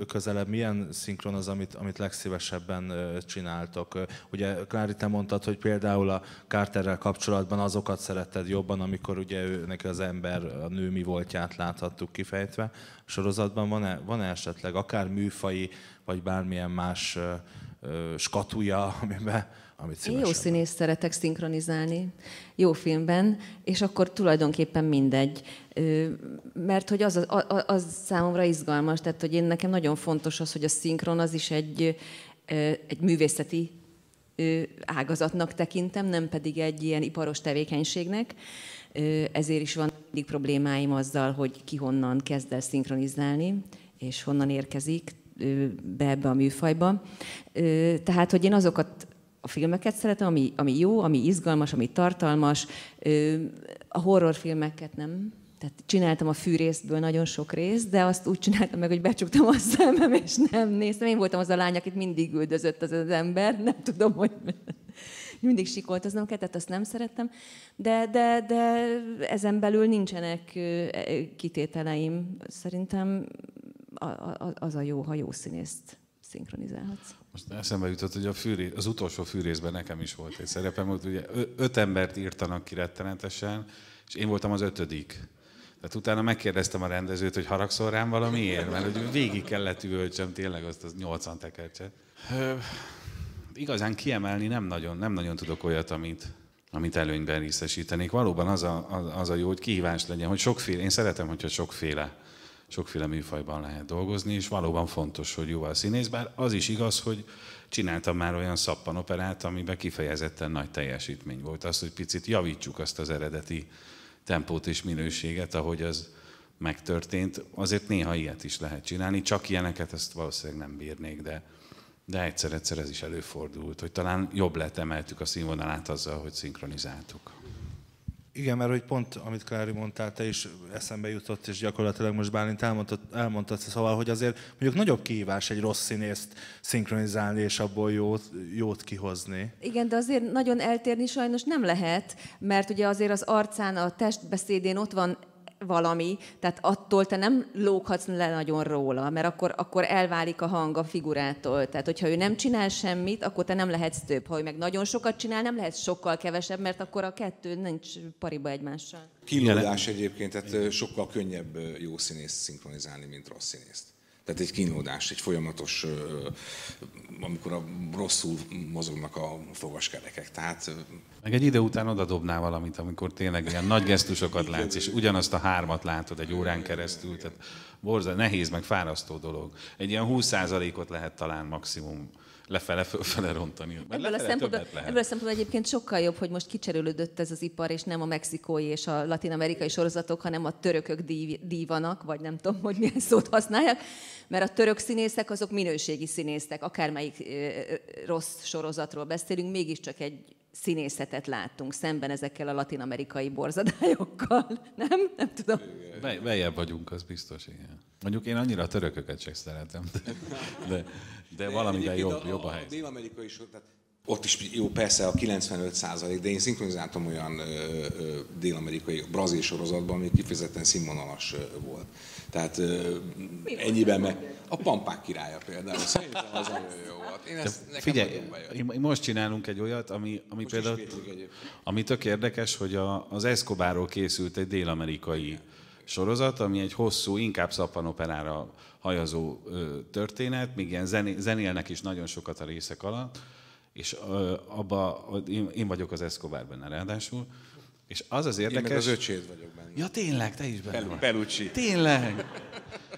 közelebb? Milyen szinkron az, amit, amit legszívesebben csináltok? Ugye, Klári, te mondtad, hogy például a Carterrel kapcsolatban azokat szeretted jobban, amikor ugye ő, neki az ember, a nő mi voltját láthattuk kifejtve. A sorozatban van-e, van-e esetleg akár műfai, vagy bármilyen más skatuja, amiben amit Én jó színész szeretek szinkronizálni, jó filmben, és akkor tulajdonképpen mindegy. Mert hogy az, az, az számomra izgalmas, tehát hogy én nekem nagyon fontos az, hogy a szinkron az is egy, egy művészeti ágazatnak tekintem, nem pedig egy ilyen iparos tevékenységnek. Ezért is van mindig problémáim azzal, hogy ki honnan kezd el szinkronizálni, és honnan érkezik be ebbe a műfajba. Tehát, hogy én azokat a filmeket szeretem, ami, ami jó, ami izgalmas, ami tartalmas. A horrorfilmeket nem. Tehát csináltam a fűrészből nagyon sok részt, de azt úgy csináltam meg, hogy becsuktam a szemem, és nem néztem. Én voltam az a lány, akit mindig üldözött az, az ember. Nem tudom, hogy mindig sikoltoznom kell, tehát azt nem szerettem. De, de, de ezen belül nincsenek kitételeim. Szerintem az a jó, ha jó színészt szinkronizálhatsz. Most eszembe jutott, hogy a fűré, az utolsó fűrészben nekem is volt egy szerepem, hogy ugye öt embert írtanak ki rettenetesen, és én voltam az ötödik. Tehát utána megkérdeztem a rendezőt, hogy haragszol rám valamiért, mert hogy végig kellett üvöltsem tényleg azt az 80 tekercset. Igazán kiemelni nem nagyon, nem nagyon tudok olyat, amit, amit előnyben részesítenék. Valóban az a, az, az a jó, hogy kihívás legyen, hogy sokféle, én szeretem, hogyha sokféle sokféle műfajban lehet dolgozni, és valóban fontos, hogy jó a színész, bár az is igaz, hogy csináltam már olyan szappanoperát, amiben kifejezetten nagy teljesítmény volt. Az, hogy picit javítsuk azt az eredeti tempót és minőséget, ahogy az megtörtént. Azért néha ilyet is lehet csinálni, csak ilyeneket ezt valószínűleg nem bírnék, de, de egyszer-egyszer ez is előfordult, hogy talán jobb lett emeltük a színvonalát azzal, hogy szinkronizáltuk Igen, mert hogy pont, amit Klári mondtál, te is eszembe jutott, és gyakorlatilag most Bálint elmondtad, elmondtad szóval, hogy azért mondjuk nagyobb kihívás egy rossz színészt szinkronizálni, és abból jót, jót kihozni. Igen, de azért nagyon eltérni sajnos nem lehet, mert ugye azért az arcán, a testbeszédén ott van valami, tehát attól te nem lóghatsz le nagyon róla, mert akkor, akkor elválik a hang a figurától. Tehát, hogyha ő nem csinál semmit, akkor te nem lehetsz több. Ha ő meg nagyon sokat csinál, nem lehetsz sokkal kevesebb, mert akkor a kettő nincs pariba egymással. Kínlódás egyébként, tehát sokkal könnyebb jó színészt szinkronizálni, mint rossz színészt. Tehát egy kínlódás, egy folyamatos, amikor a rosszul mozognak a fogaskerekek. Tehát... Meg egy idő után oda dobnál valamit, amikor tényleg ilyen nagy gesztusokat látsz, és ugyanazt a hármat látod egy órán keresztül. Tehát borzal, nehéz, meg fárasztó dolog. Egy ilyen 20%-ot lehet talán maximum lefele, fölfele rontani. Ebből a, szempontból, ebből a szempontból egyébként sokkal jobb, hogy most kicserélődött ez az ipar, és nem a mexikói és a latin-amerikai sorozatok, hanem a törökök dív, dívanak, vagy nem tudom, hogy milyen szót használják, mert a török színészek azok minőségi színészek, akármelyik rossz sorozatról beszélünk, mégiscsak egy színészetet láttunk szemben ezekkel a latin-amerikai borzadályokkal. Nem? Nem tudom. Be, bejebb vagyunk, az biztos, igen. Mondjuk én annyira a törököket sem szeretem, de, de, de valamivel jobb, jobb a helyzet. Dél-Amerika is, tehát ott is jó, persze a 95 százalék, de én szinkronizáltam olyan ö, ö, dél-amerikai, brazil sorozatban, ami kifejezetten színvonalas ö, volt. Tehát ö, ennyiben meg a Pampák királya például, szerintem az nagyon jó volt. Én ezt, nekem Figyelj, most csinálunk egy olyat, ami, ami most például, ami tök érdekes, hogy a, az Escobarról készült egy dél-amerikai sorozat, ami egy hosszú, inkább szappanoperára hajazó ö, történet, még ilyen zené, zenélnek is nagyon sokat a részek alatt, és ö, abba, én, én vagyok az Escobar benne ráadásul, és az az érdekes... Én az öcséd vagyok benne. Ja, tényleg, te is benne vagy. Pelucci. Tényleg.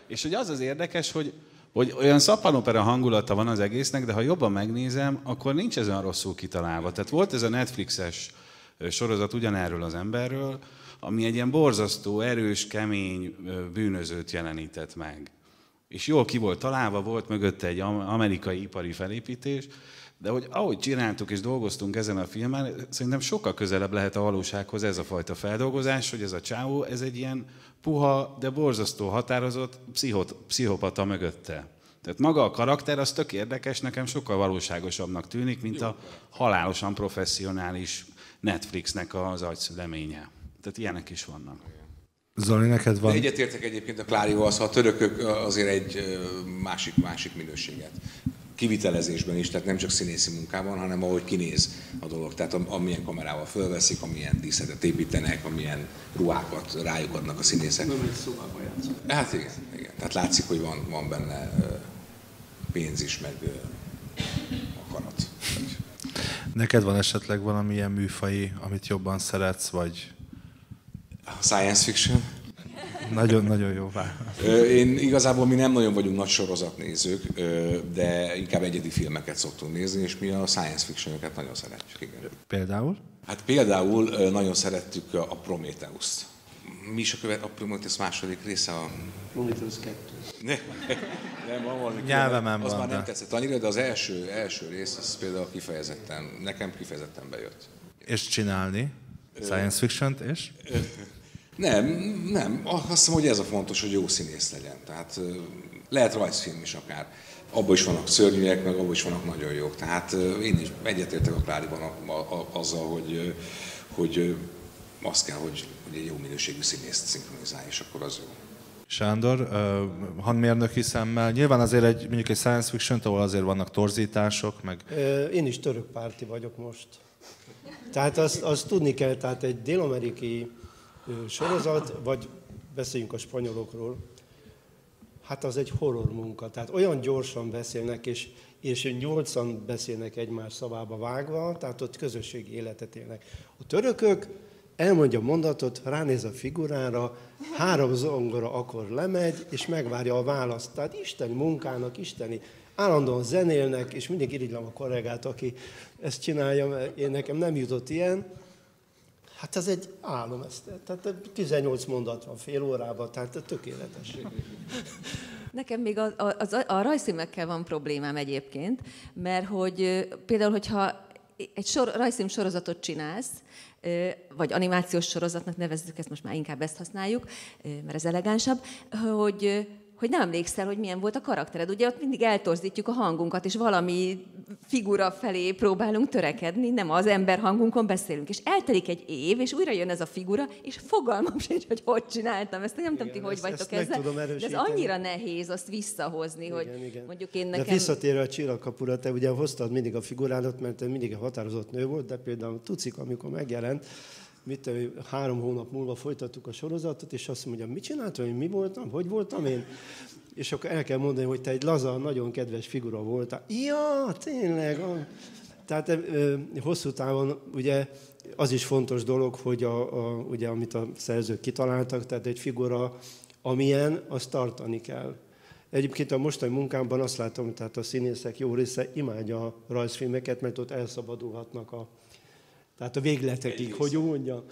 És hogy az az érdekes, hogy, hogy olyan szappanopera hangulata van az egésznek, de ha jobban megnézem, akkor nincs ez olyan rosszul kitalálva. Tehát volt ez a Netflixes sorozat ugyanerről az emberről, ami egy ilyen borzasztó, erős, kemény bűnözőt jelenített meg. És jól ki volt találva, volt mögötte egy am- amerikai ipari felépítés, de hogy ahogy csináltuk és dolgoztunk ezen a filmen, szerintem sokkal közelebb lehet a valósághoz ez a fajta feldolgozás, hogy ez a csáó, ez egy ilyen puha, de borzasztó határozott pszichot, pszichopata mögötte. Tehát maga a karakter az tök érdekes, nekem sokkal valóságosabbnak tűnik, mint a halálosan professzionális Netflixnek az agyszüleménye. Tehát ilyenek is vannak. Zoli, neked De van... egyetértek egyébként a Klárival, szóval a törökök azért egy másik, másik minőséget. Kivitelezésben is, tehát nem csak színészi munkában, hanem ahogy kinéz a dolog. Tehát am- amilyen kamerával fölveszik, amilyen díszetet építenek, amilyen ruhákat rájuk adnak a színészek. Nem egy szobában játszom. Hát igen, igen. Tehát látszik, hogy van, van benne pénz is, meg akarat. Neked van esetleg valamilyen műfai, amit jobban szeretsz, vagy Science fiction. Nagyon-nagyon jó válasz. Én igazából mi nem nagyon vagyunk nagy sorozatnézők, de inkább egyedi filmeket szoktunk nézni, és mi a science fiction-öket nagyon szeretjük. Igen. Például? Hát például nagyon szerettük a Prometheus-t. Mi is a, követ, a Prometheus második része? A... Prometheus 2. Ne, nem, van valami Nyelvemen Az van, már nem de- tetszett annyira, de az első, első rész, az például kifejezetten, nekem kifejezetten bejött. És csinálni? Science fiction és? Nem, nem. Azt hiszem, hogy ez a fontos, hogy jó színész legyen. Tehát lehet rajzfilm is akár. Abban is vannak szörnyűek, meg abban is vannak nagyon jók. Tehát én is egyetértek a Kláriban a, a, a, azzal, hogy, hogy ö, azt kell, hogy, hogy egy jó minőségű színészt szinkronizálj, és akkor az jó. Sándor, ö, hangmérnöki szemmel. Nyilván azért egy, mondjuk egy science fiction ahol azért vannak torzítások, meg Én is török párti vagyok most. Tehát azt, azt tudni kell, tehát egy dél-amerikai sorozat, vagy beszéljünk a spanyolokról, hát az egy horror munka. Tehát olyan gyorsan beszélnek, és, és nyolcan beszélnek egymás szavába vágva, tehát ott közösségi életet élnek. A törökök elmondja a mondatot, ránéz a figurára, három zongora akkor lemegy, és megvárja a választ. Tehát isteni munkának, isteni állandóan zenélnek, és mindig irigylem a kollégát, aki ezt csinálja, mert én nekem nem jutott ilyen. Hát ez egy álom, ez, tehát 18 mondat van fél órában, tehát tökéletes. Nekem még a, a, a, rajzfilmekkel van problémám egyébként, mert hogy például, hogyha egy sor, rajzfilm sorozatot csinálsz, vagy animációs sorozatnak nevezzük, ezt most már inkább ezt használjuk, mert ez elegánsabb, hogy hogy nem emlékszel, hogy milyen volt a karaktered. Ugye ott mindig eltorzítjuk a hangunkat, és valami figura felé próbálunk törekedni, nem az ember hangunkon beszélünk. És eltelik egy év, és újra jön ez a figura, és fogalmam sincs, hogy hogy csináltam ezt. Nem tudom, ti hogy vagytok ezt ezzel. De ez annyira nehéz azt visszahozni, igen, hogy igen. mondjuk én nekem... De visszatérve a csillagkapura, te ugye hoztad mindig a figurádat, mert te mindig egy határozott nő volt, de például Tucik, amikor megjelent, mit, három hónap múlva folytattuk a sorozatot, és azt mondja, mit csináltam, én mi voltam, hogy voltam én? És akkor el kell mondani, hogy te egy laza, nagyon kedves figura voltál. Ja, tényleg. Tehát hosszú távon ugye az is fontos dolog, hogy a, a, ugye, amit a szerzők kitaláltak, tehát egy figura, amilyen, azt tartani kell. Egyébként a mostani munkámban azt látom, tehát a színészek jó része imádja a rajzfilmeket, mert ott elszabadulhatnak a, tehát a végletekig, egy hogy úgy mondjam.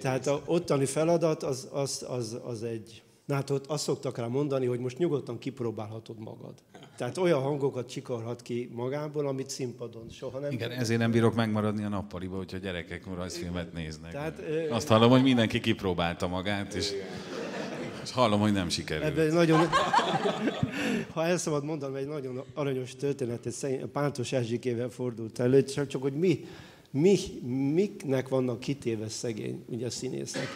Tehát a ottani feladat az, az, az, az egy... Na hát ott azt szoktak rá mondani, hogy most nyugodtan kipróbálhatod magad. Tehát olyan hangokat csikarhat ki magából, amit színpadon soha nem... Igen, ezért nem bírok megmaradni a nappaliba, hogyha gyerekek rajzfilmet néznek. Tehát, azt hallom, hogy mindenki kipróbálta magát, és, és hallom, hogy nem sikerült. Ebben nagyon... ha el szabad mondanom, egy nagyon aranyos történet, ez Pántos Erzsikével fordult elő, csak, csak hogy mi mi, miknek vannak kitéve szegény, ugye színészek.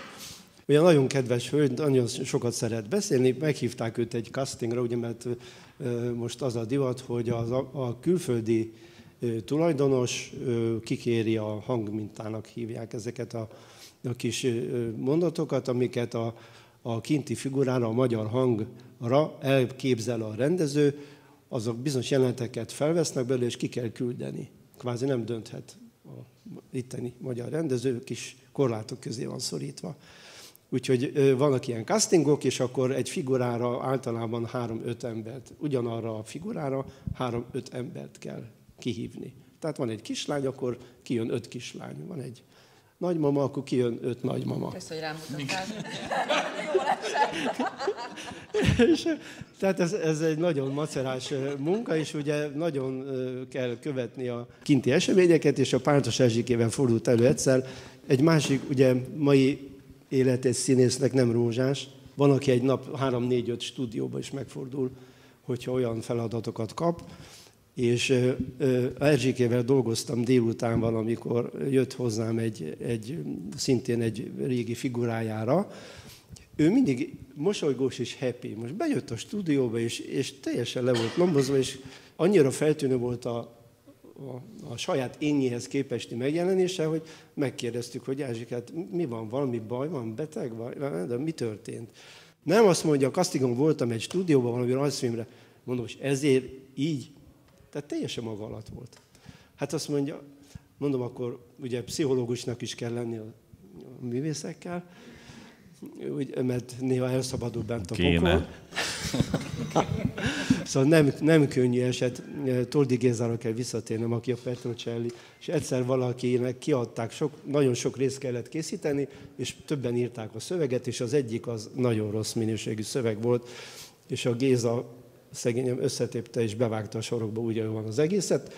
Ugye nagyon kedves hölgy, nagyon sokat szeret beszélni, meghívták őt egy castingra, ugye, mert most az a divat, hogy az, a, a külföldi tulajdonos kikéri a hangmintának hívják ezeket a, a kis mondatokat, amiket a, a kinti figurára, a magyar hangra elképzel a rendező, azok bizonyos jeleneteket felvesznek belőle, és ki kell küldeni. Kvázi nem dönthet itteni magyar rendezők is korlátok közé van szorítva. Úgyhogy vannak ilyen castingok, és akkor egy figurára általában három-öt embert, ugyanarra a figurára három-öt embert kell kihívni. Tehát van egy kislány, akkor kijön öt kislány. Van egy nagymama, akkor kijön öt nagymama. Köszönöm, hogy rámutattál. és, tehát ez, ez egy nagyon macerás munka, és ugye nagyon kell követni a kinti eseményeket, és a Pártos Erzsikével fordult elő egyszer. Egy másik, ugye mai élet egy színésznek nem rózsás. Van, aki egy nap 3-4-5 stúdióba is megfordul, hogyha olyan feladatokat kap és Erzsikével dolgoztam délután amikor jött hozzám egy, egy, szintén egy régi figurájára. Ő mindig mosolygós és happy. Most bejött a stúdióba, és, és teljesen le volt lombozva, és annyira feltűnő volt a, a, a saját énjéhez képesti megjelenése, hogy megkérdeztük, hogy Erzsik, hát mi van, valami baj van, beteg vagy, de mi történt? Nem azt mondja, a Kastigon voltam egy stúdióban valami rajzfilmre, mondom, és ezért így tehát teljesen maga alatt volt. Hát azt mondja, mondom, akkor ugye pszichológusnak is kell lenni a, a művészekkel, úgy, mert néha elszabadul bent a Kéne. szóval nem, nem könnyű eset. Toldi Gézára kell visszatérnem, aki a Petrocelli, és egyszer valakinek kiadták, sok, nagyon sok részt kellett készíteni, és többen írták a szöveget, és az egyik az nagyon rossz minőségű szöveg volt, és a Géza szegényem összetépte és bevágta a sorokba úgy, van az egészet,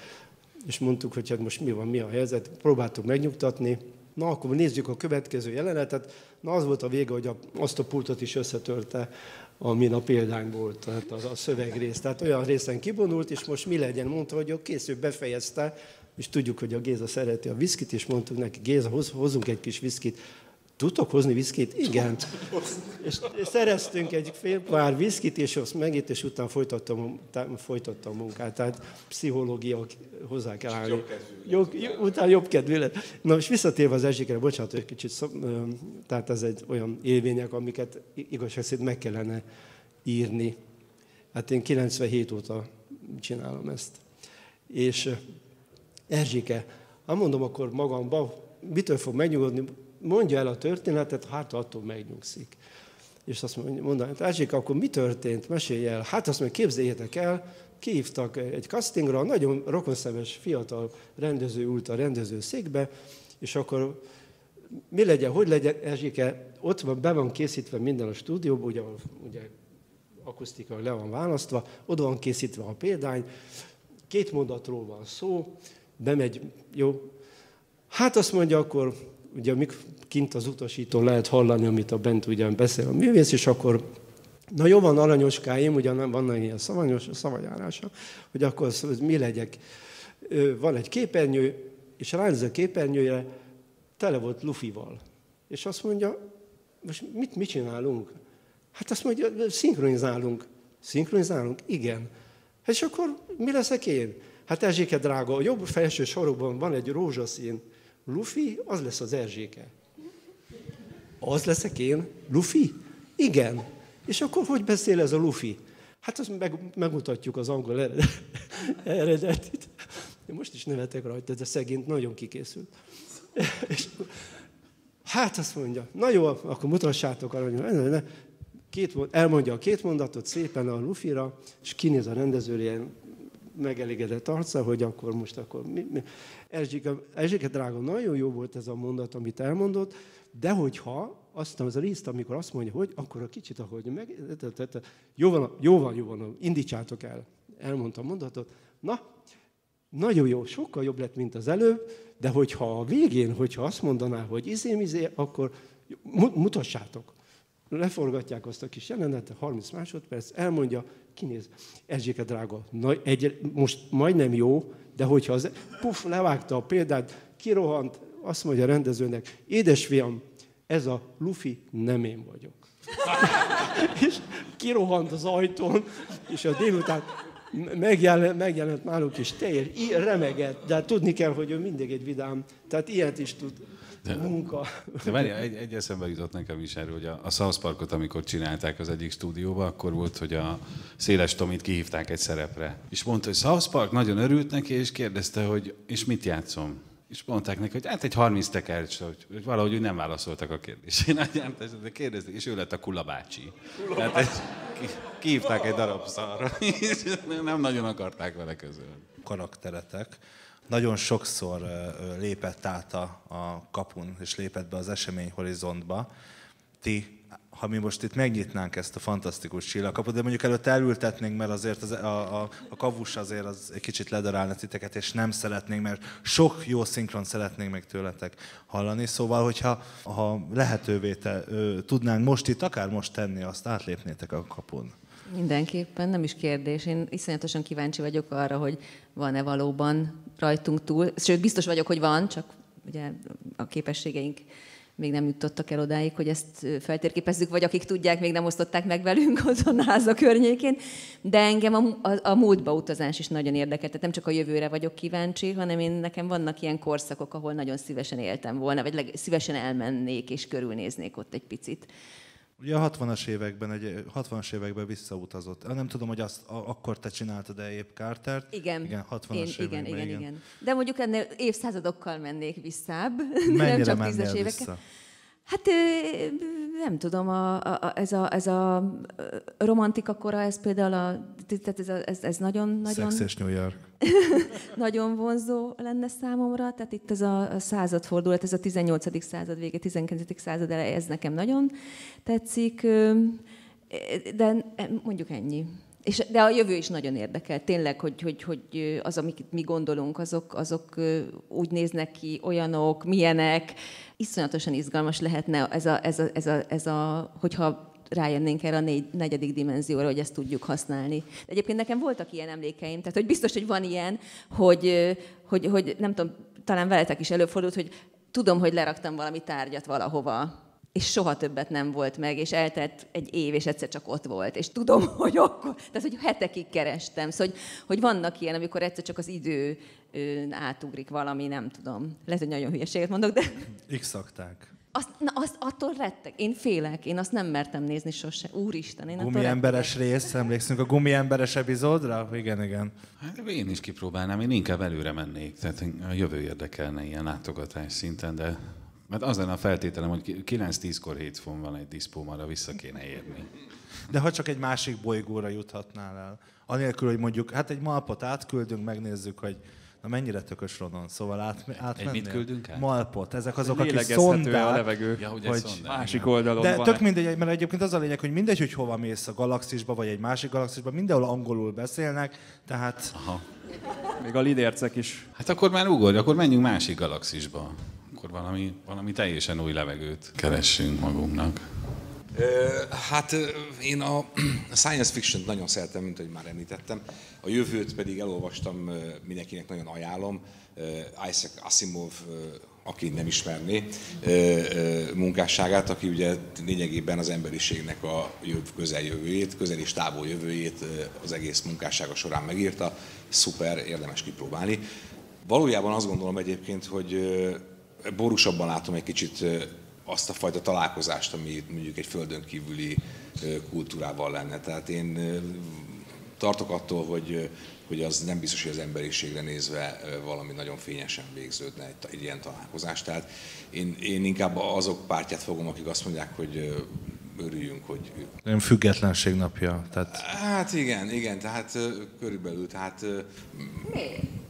és mondtuk, hogy hát most mi van, mi a helyzet, próbáltuk megnyugtatni, Na, akkor nézzük a következő jelenetet. Na, az volt a vége, hogy a, azt a pultot is összetörte, amin a példány volt, tehát az a szövegrész. Tehát olyan részen kibonult, és most mi legyen? Mondta, hogy jó, kész, ő befejezte, és tudjuk, hogy a Géza szereti a viszkit, és mondtuk neki, Géza, hoz, hozzunk egy kis viszkit. Tudtok hozni viszkit? Igen. És szereztünk egy fél pár viszkit, és azt megint, és utána folytattam, folytattam a munkát. Tehát pszichológia hozzá kell állni. Jobb jobb, utána jobb kedvű lett. Na, és visszatérve az Erzsikre, bocsánat, egy kicsit, szó, tehát ez egy olyan élvények, amiket igazság szerint meg kellene írni. Hát én 97 óta csinálom ezt. És Erzsike, ha mondom akkor magamban, mitől fog megnyugodni, mondja el a történetet, hát attól megnyugszik. És azt mondja, hát akkor mi történt? Mesélj el. Hát azt mondja, képzeljétek el, kihívtak egy castingra, nagyon rokonszemes fiatal rendező ült a rendező székbe, és akkor mi legyen, hogy legyen, Erzséke, ott van, be van készítve minden a stúdióban, ugye, ugye akusztika le van választva, oda van készítve a példány, két mondatról van szó, bemegy, jó. Hát azt mondja, akkor ugye mik kint az utasító lehet hallani, amit a bent ugyan beszél a művész, és akkor Na jó van, aranyoskáim, ugyan vannak ilyen szavanyos, szavajárása, hogy akkor az, hogy mi legyek. Van egy képernyő, és ránéz a képernyője, tele volt lufival. És azt mondja, most mit, mit csinálunk? Hát azt mondja, szinkronizálunk. Szinkronizálunk? Igen. Hát és akkor mi leszek én? Hát Erzséke drága, a jobb felső sorokban van egy rózsaszín. Lufi, az lesz az Erzséke. Az leszek én? Lufi? Igen. És akkor hogy beszél ez a Lufi? Hát azt meg, megmutatjuk az angol eredetit. Én most is nevetek rajta, de szegény nagyon kikészült. És, hát azt mondja, na jó, akkor mutassátok arra, két, elmondja a két mondatot szépen a Lufira, és kinéz a rendező ilyen megelégedett arca, hogy akkor most akkor mi, mi. Erzsike, Erzsike drága, nagyon jó volt ez a mondat, amit elmondott, de hogyha azt az részt, amikor azt mondja, hogy akkor a kicsit, ahogy meg... Jó van, jó van, jó van, indítsátok el. Elmondta a mondatot. Na, nagyon jó, sokkal jobb lett, mint az előbb, de hogyha a végén, hogyha azt mondaná, hogy izém, izé, akkor mutassátok. Leforgatják azt a kis jelenetet, 30 másodperc, elmondja, kinéz, Erzséke drága, na, egy, most majdnem jó, de hogyha az, puf, levágta a példát, kirohant, azt mondja a rendezőnek, édesfiam, ez a Luffy nem én vagyok. és kirohant az ajtón, és a délután megjelent, megjelent náluk is teljes, remegett, de hát tudni kell, hogy ő mindig egy vidám, tehát ilyet is tud. De, munka. De várjál, egy, egy eszembe jutott nekem is erről, hogy a, a South Parkot, amikor csinálták az egyik stúdióba, akkor volt, hogy a Széles Tomit kihívták egy szerepre. És mondta, hogy South Park nagyon örült neki, és kérdezte, hogy és mit játszom? És mondták neki, hogy hát egy 30 tekercs, hogy, hogy valahogy úgy nem válaszoltak a kérdésén. De kérdezték, és ő lett a Kula bácsi. Tehát egy, kihívták egy darab szarra, és nem nagyon akarták vele közölni. Karakteretek nagyon sokszor lépett át a, a kapun, és lépett be az esemény horizontba. Ti ha mi most itt megnyitnánk ezt a fantasztikus csillagkaput, de mondjuk előtt elültetnénk, mert azért az, a, a, a kavus azért az egy kicsit ledarálna titeket, és nem szeretnénk, mert sok jó szinkron szeretnénk meg tőletek hallani. Szóval, hogyha ha lehetővé te, ö, tudnánk most itt, akár most tenni, azt átlépnétek a kapun. Mindenképpen, nem is kérdés. Én iszonyatosan kíváncsi vagyok arra, hogy van-e valóban rajtunk túl. Sőt, biztos vagyok, hogy van, csak ugye a képességeink még nem jutottak el odáig, hogy ezt feltérképezzük, vagy akik tudják, még nem osztották meg velünk azon a környékén. De engem a, a, a múltba utazás is nagyon érdekel. Tehát nem csak a jövőre vagyok kíváncsi, hanem én nekem vannak ilyen korszakok, ahol nagyon szívesen éltem volna, vagy leg, szívesen elmennék és körülnéznék ott egy picit. Ugye a 60-as években, egy 60-as években visszautazott. Nem tudom, hogy azt a, akkor te csináltad-e épp Cartert. Igen. Igen, 60-as Én, években, igen, igen, igen, igen. De mondjuk ennél évszázadokkal mennék visszább. Mennyire nem csak tízes évekkel. Vissza? Hát nem tudom, a, a, ez, a, ez a romantika kora, ez például a, tehát ez, a, ez, ez nagyon, nagyon... Szexes New York. nagyon vonzó lenne számomra, tehát itt ez a, a századfordulat, ez a 18. század vége, 19. század eleje, ez nekem nagyon tetszik, de mondjuk ennyi. És, de a jövő is nagyon érdekel, tényleg, hogy, hogy, hogy az, amit mi gondolunk, azok, azok úgy néznek ki, olyanok, milyenek. Iszonyatosan izgalmas lehetne ez a, ez a, ez a, ez a hogyha rájönnénk erre a négy, negyedik dimenzióra, hogy ezt tudjuk használni. De egyébként nekem voltak ilyen emlékeim, tehát hogy biztos, hogy van ilyen, hogy, hogy, hogy nem tudom, talán veletek is előfordult, hogy tudom, hogy leraktam valami tárgyat valahova, és soha többet nem volt meg, és eltelt egy év, és egyszer csak ott volt, és tudom, hogy akkor, tehát hogy hetekig kerestem, szóval, hogy, hogy vannak ilyen, amikor egyszer csak az idő átugrik valami, nem tudom. Lehet, hogy nagyon hülyeséget mondok, de... x azt, na, azt attól rettek. Én félek. Én azt nem mertem nézni sose. Úristen, én Gumiemberes rész, emlékszünk a gumiemberes epizódra? Igen, igen. Hát én is kipróbálnám, én inkább előre mennék. Tehát a jövő érdekelne ilyen látogatás szinten, de mert az lenne a feltételem, hogy 9-10-kor hétfőn van egy diszpó, arra vissza kéne érni. De ha csak egy másik bolygóra juthatnál el, anélkül, hogy mondjuk, hát egy malpot átküldünk, megnézzük, hogy na mennyire tökös Rodon, szóval át, átmennél. Egy mit küldünk át? Malpot, ezek azok, akik szondák. a levegő, ja, ugye hogy szondák, másik oldalon De van. tök mindegy, mert egyébként az a lényeg, hogy mindegy, hogy hova mész a galaxisba, vagy egy másik galaxisba, mindenhol angolul beszélnek, tehát... Aha. Még a lidércek is. Hát akkor már ugorj, akkor menjünk másik galaxisba. Akkor valami, valami teljesen új levegőt keressünk magunknak. Hát én a science fiction nagyon szeretem, mint ahogy már említettem. A jövőt pedig elolvastam, mindenkinek nagyon ajánlom. Isaac Asimov, aki nem ismerné munkásságát, aki ugye lényegében az emberiségnek a jöv, közeljövőjét, közel és távol jövőjét az egész munkássága során megírta. Szuper, érdemes kipróbálni. Valójában azt gondolom egyébként, hogy borúsabban látom egy kicsit azt a fajta találkozást, ami mondjuk egy földön kívüli kultúrával lenne. Tehát én tartok attól, hogy, hogy az nem biztos, hogy az emberiségre nézve valami nagyon fényesen végződne egy, egy ilyen találkozás. Tehát én, én inkább azok pártját fogom, akik azt mondják, hogy örüljünk, hogy... Ön függetlenség napja. Tehát... Hát igen, igen, tehát körülbelül, tehát...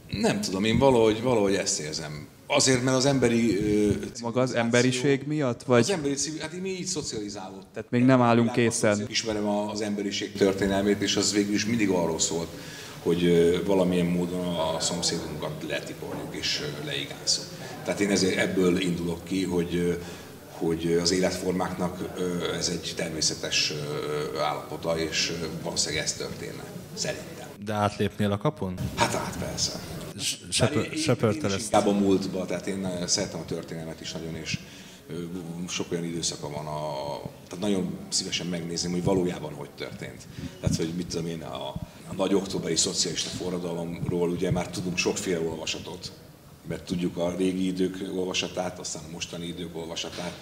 Nem tudom, én valahogy, valahogy ezt érzem Azért, mert az emberi... Maga az emberiség miatt? Vagy? Az emberi hát mi így szocializálódott. Tehát még nem állunk készen. Ismerem az emberiség történelmét, és az végül is mindig arról szólt, hogy valamilyen módon a szomszédunkat letiporjuk és leigánszunk. Tehát én ezért ebből indulok ki, hogy hogy az életformáknak ez egy természetes állapota, és valószínűleg ez történne, szerintem. De átlépnél a kapun? Hát át persze. Söpörtel ezt. Inkább a múltba, tehát én szeretem a történelmet is nagyon, és sok olyan időszaka van, a, tehát nagyon szívesen megnézném, hogy valójában hogy történt. Tehát, hogy mit tudom én, a, a nagy októberi szocialista forradalomról ugye már tudunk sokféle olvasatot, mert tudjuk a régi idők olvasatát, aztán a mostani idők olvasatát,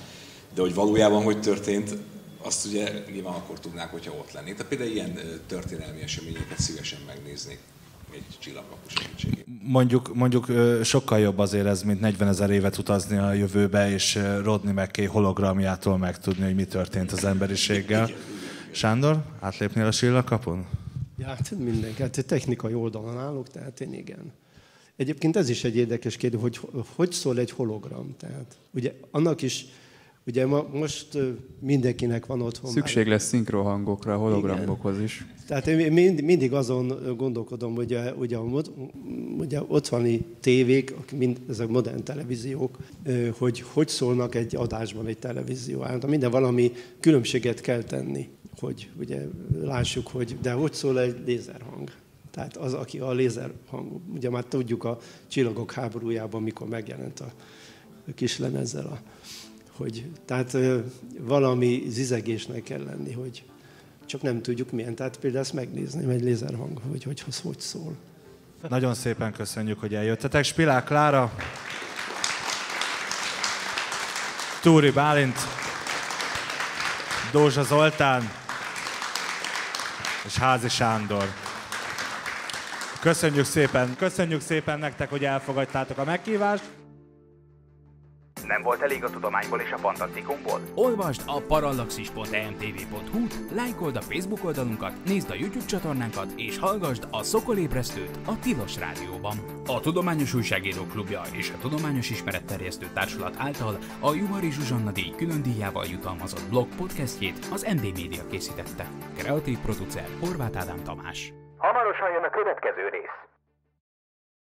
de hogy valójában hogy történt, azt ugye nyilván akkor tudnánk, hogyha ott lennénk. Tehát például ilyen történelmi eseményeket szívesen megnéznék egy csillagkapu segítségével. Mondjuk, mondjuk sokkal jobb azért ez, mint 40 ezer évet utazni a jövőbe, és Rodney McKay hologramjától megtudni, hogy mi történt az emberiséggel. Sándor, átlépnél a csillagkapun? Ja, hát mindenki. Hát technikai oldalon állok, tehát én igen. Egyébként ez is egy érdekes kérdés, hogy hogy szól egy hologram. Tehát ugye annak is Ugye ma, most mindenkinek van otthon. Szükség már. lesz szinkrohangokra, hologramokhoz is. Tehát én mind, mindig azon gondolkodom, hogy ugye, ugye otthoni tévék, mind, ezek modern televíziók, hogy hogy szólnak egy adásban egy televízió. Hát minden valami különbséget kell tenni, hogy ugye lássuk, hogy de hogy szól egy lézerhang. Tehát az, aki a lézerhang, ugye már tudjuk a csillagok háborújában, mikor megjelent a kis lemezzel a hogy, tehát valami zizegésnek kell lenni, hogy csak nem tudjuk milyen. Tehát például ezt megnézni, egy lézerhang, hogy hogy, hogy, hogy szól. Nagyon szépen köszönjük, hogy eljöttetek. Spilák Klára, Túri Bálint, Dózsa Zoltán és Házi Sándor. Köszönjük szépen, köszönjük szépen nektek, hogy elfogadtátok a meghívást. Nem volt elég a tudományból és a fantasztikumból? Olvasd a parallaxis.emtv.hu, lájkold a Facebook oldalunkat, nézd a YouTube csatornánkat, és hallgassd a Szokolébresztőt a Tilos Rádióban. A Tudományos Újságíró Klubja és a Tudományos Ismeretterjesztő Társulat által a Juhari Zsuzsanna díj külön díjával jutalmazott blog podcastjét az MD Media készítette. Kreatív producer Horváth Ádám Tamás. Hamarosan jön a következő rész.